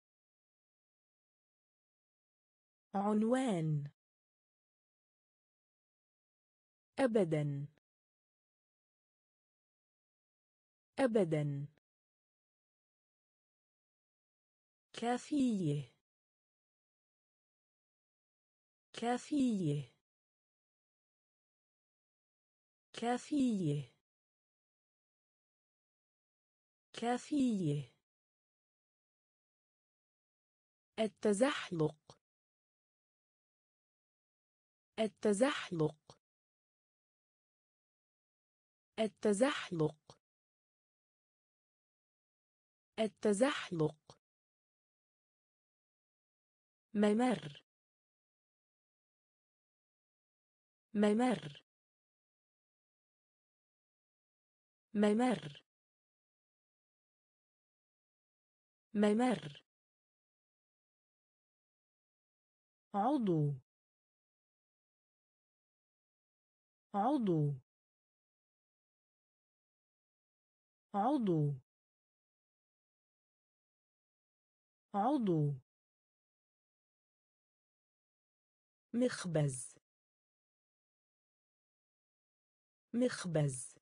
Speaker 1: عنوان. أبدا. أبدا. كافية. كافية. كافية. كافية. التزحلق. التزحلق. التزحلق. التزحلق. ممر. ممر. ممر. ممر. عضو. عضو. عضو. عضو. مخبز. مخبز.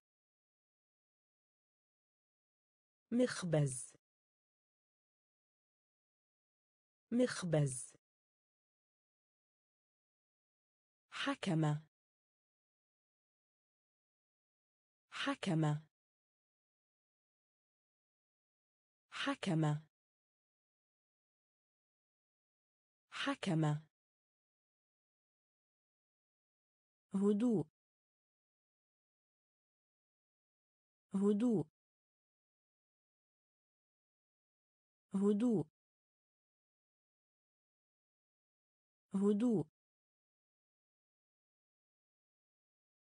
Speaker 1: مخبز. مخبز. حكم حكم حكم حكم هدوء. هدوء. هدوء. هدوء.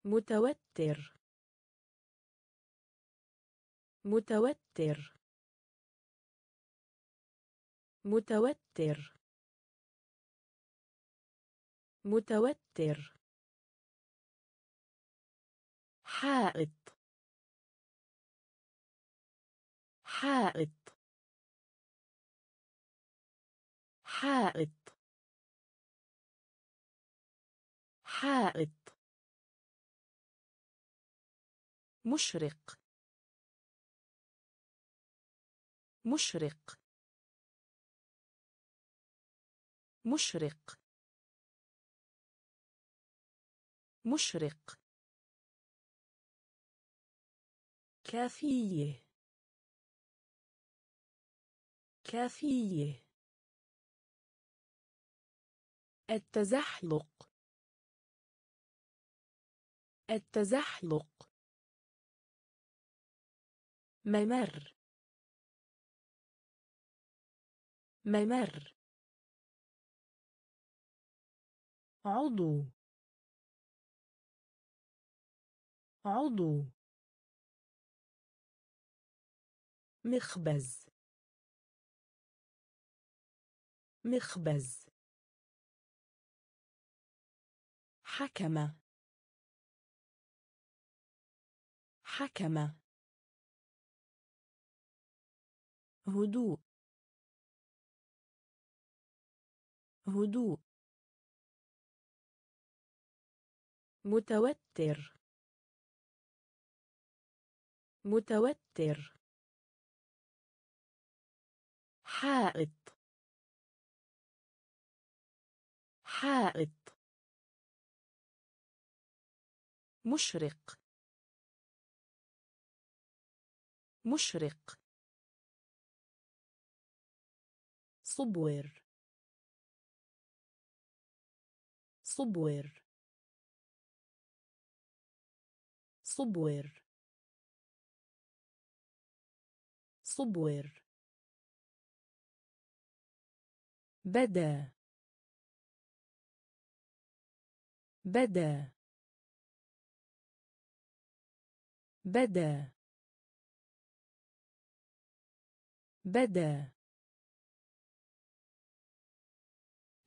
Speaker 1: متوتر. متوتر. متوتر. متوتر. حائط. حائط. حائط. حائط. مشرق. مشرق. مشرق. مشرق. كافية. كافية. التزحلق. التزحلق. ممر. ممر. عضو. عضو. مخبز. مخبز. حكم حكم هدوء. هدوء. متوتر. متوتر. حائط. حائط. مشرق. مشرق. صبور. صبور. صبور. صبور. بدأ. بدأ. بدأ. بدأ.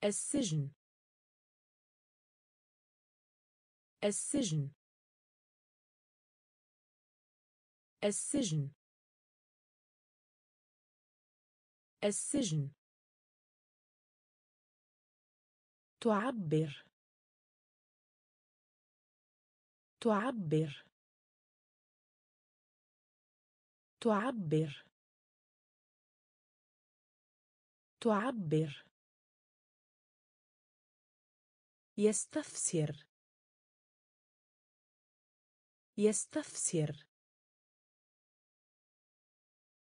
Speaker 1: السجن. السجن. السجن. السجن. تعبر. تعبر. تعبر. تعبر. يستفسر. يستفسر.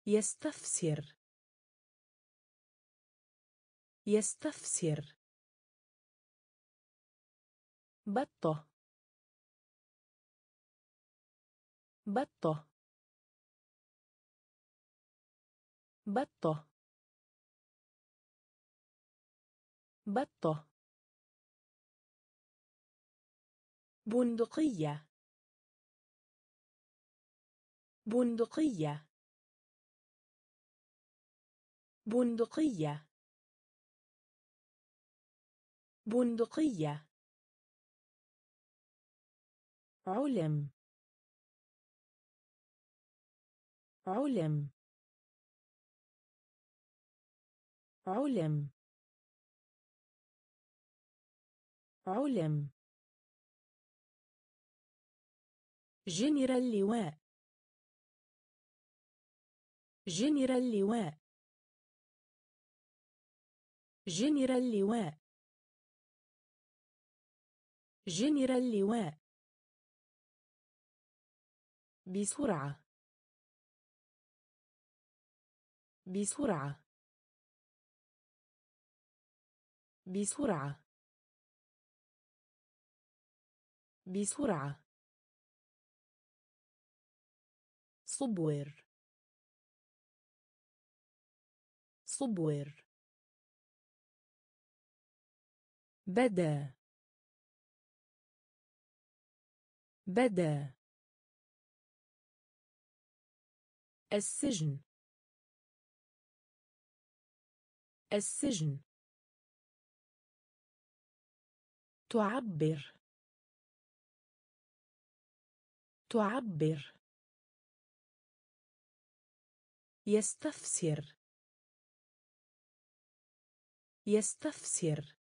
Speaker 1: يستفسر. يستفسر. بطة. بطة. بطة. بطة. بندقية. بندقية. بندقية. بندقية. علم. علم. علم. علم. جنرال لواء. جنرال لواء. جنرال لواء. جنرال لواء. بسرعة. بسرعة. بسرعة. بسرعة. صبور صبور بدأ. بدأ. السجن. السجن. تعبر. تعبر. يستفسر. يستفسر.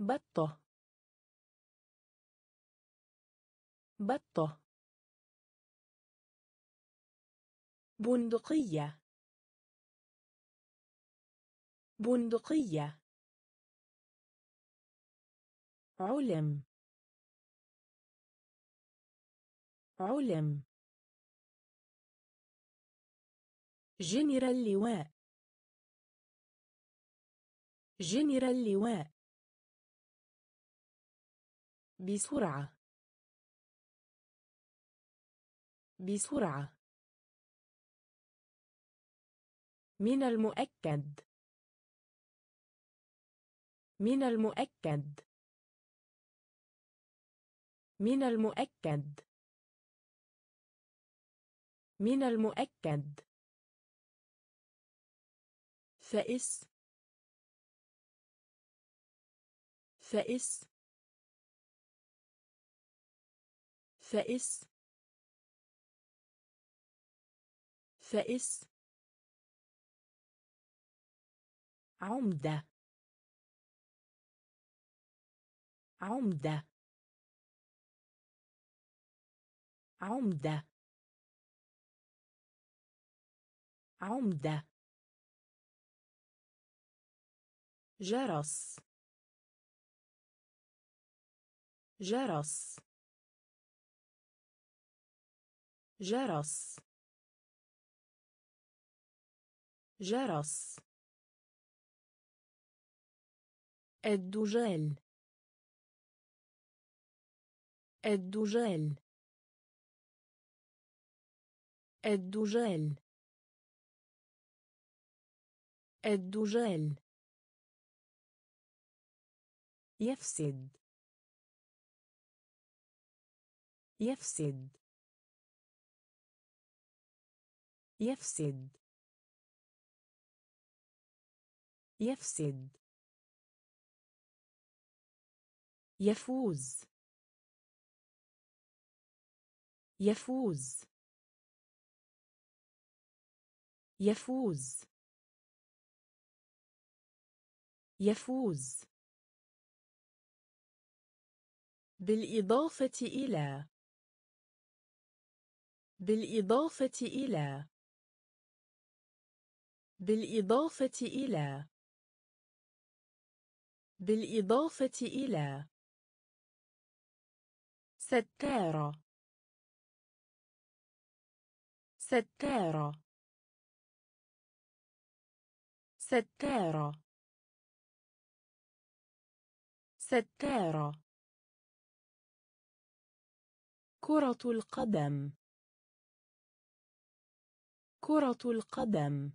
Speaker 1: بطة. بطة. بندقية. بندقية. علم. علم. جنرال لواء. جنرال لواء. بسرعة. بسرعة. من المؤكد. من المؤكد. من المؤكد. من المؤكد. فائس فائس فائس فائس عمدة. عمدة. عمدة. عمدة. جرس. جرس. جرس. جرس. الدجال. الدجال. الدجال. الدجال. يفسد. يفسد. يفسد. يفسد. يفوز. يفوز. يفوز. يفوز. بالإضافة إلى. بالإضافة إلى. بالإضافة إلى. بالإضافة إلى. ستارة. ستارة. ستارة. ستارة. كرة القدم. كرة القدم.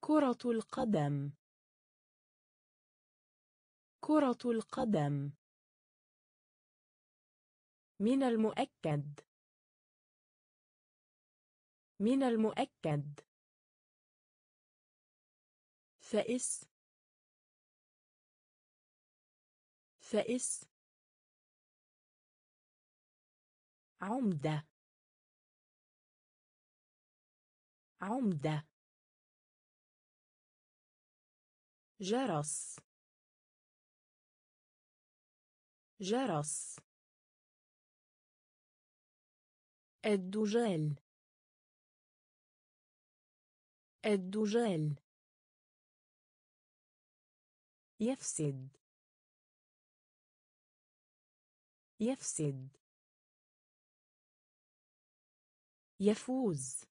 Speaker 1: كرة القدم. كرة القدم. من المؤكد. من المؤكد. فائس فائس عمدة. عمدة. جرس. جرس. الدجال. الدجال. يفسد. يفسد. يفوز.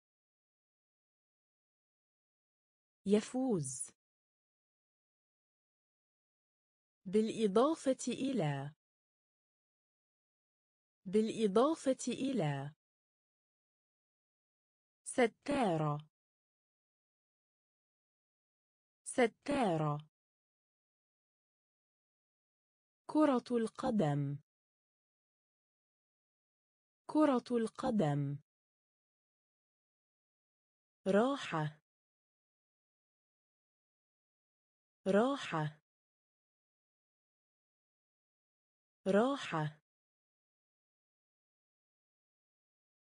Speaker 1: يفوز. بالإضافة إلى. بالإضافة إلى. ستارة. ستارة. كرة القدم. كرة القدم. راحة. راحة. راحة.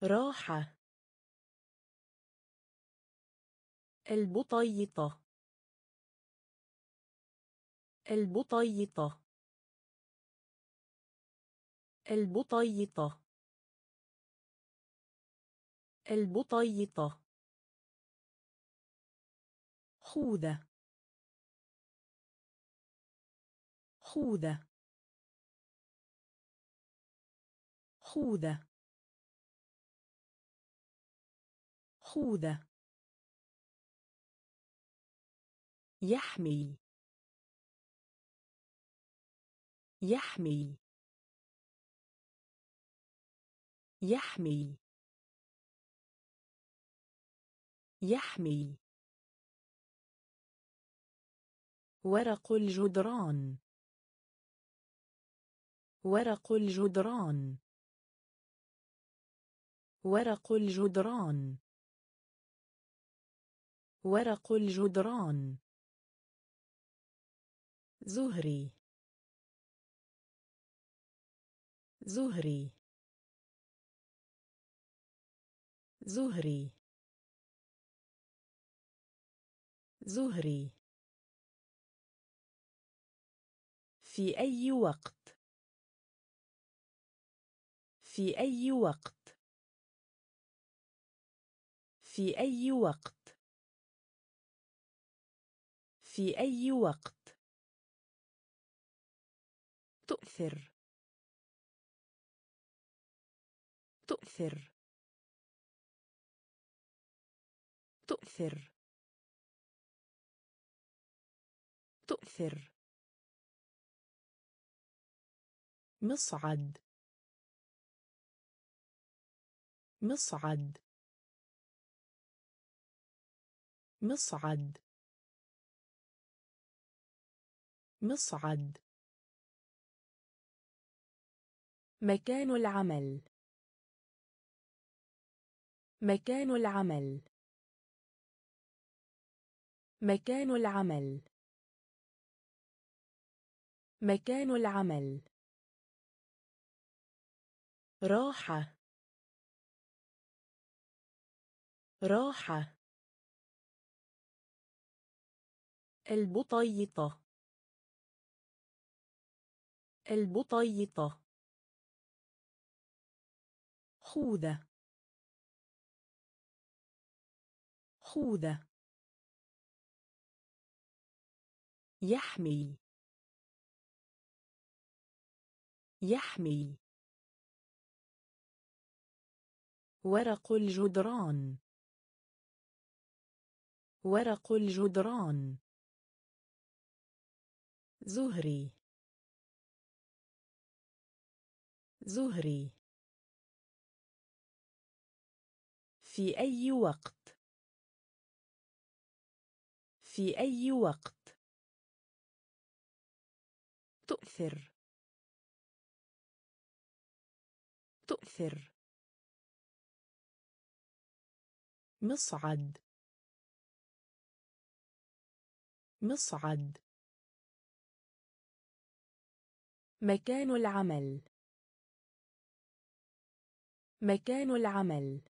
Speaker 1: راحة. البطيطة. البطيطة. البطيطة. البطيطة. خوذة. خوذة. خوذة. خوذة. يحمي يحمي يحمي يحمي ورق الجدران. ورق الجدران. ورق الجدران. ورق الجدران. زهري. زهري. زهري. زهري. في أي وقت؟ في أي وقت؟ في أي وقت؟ في أي وقت؟ تؤثر. تؤثر. تؤثر. تؤثر. مصعد. مصعد. مصعد. مصعد. مكان العمل. مكان العمل. مكان العمل. مكان العمل. راحة. راحة. البطيطة. البطيطة. خوذة. خوذة. يحمي يحمي ورق الجدران. ورق الجدران. زهري. زهري. في أي وقت؟ في أي وقت؟ تؤثر. تؤثر. مصعد. مصعد. مكان العمل. مكان العمل.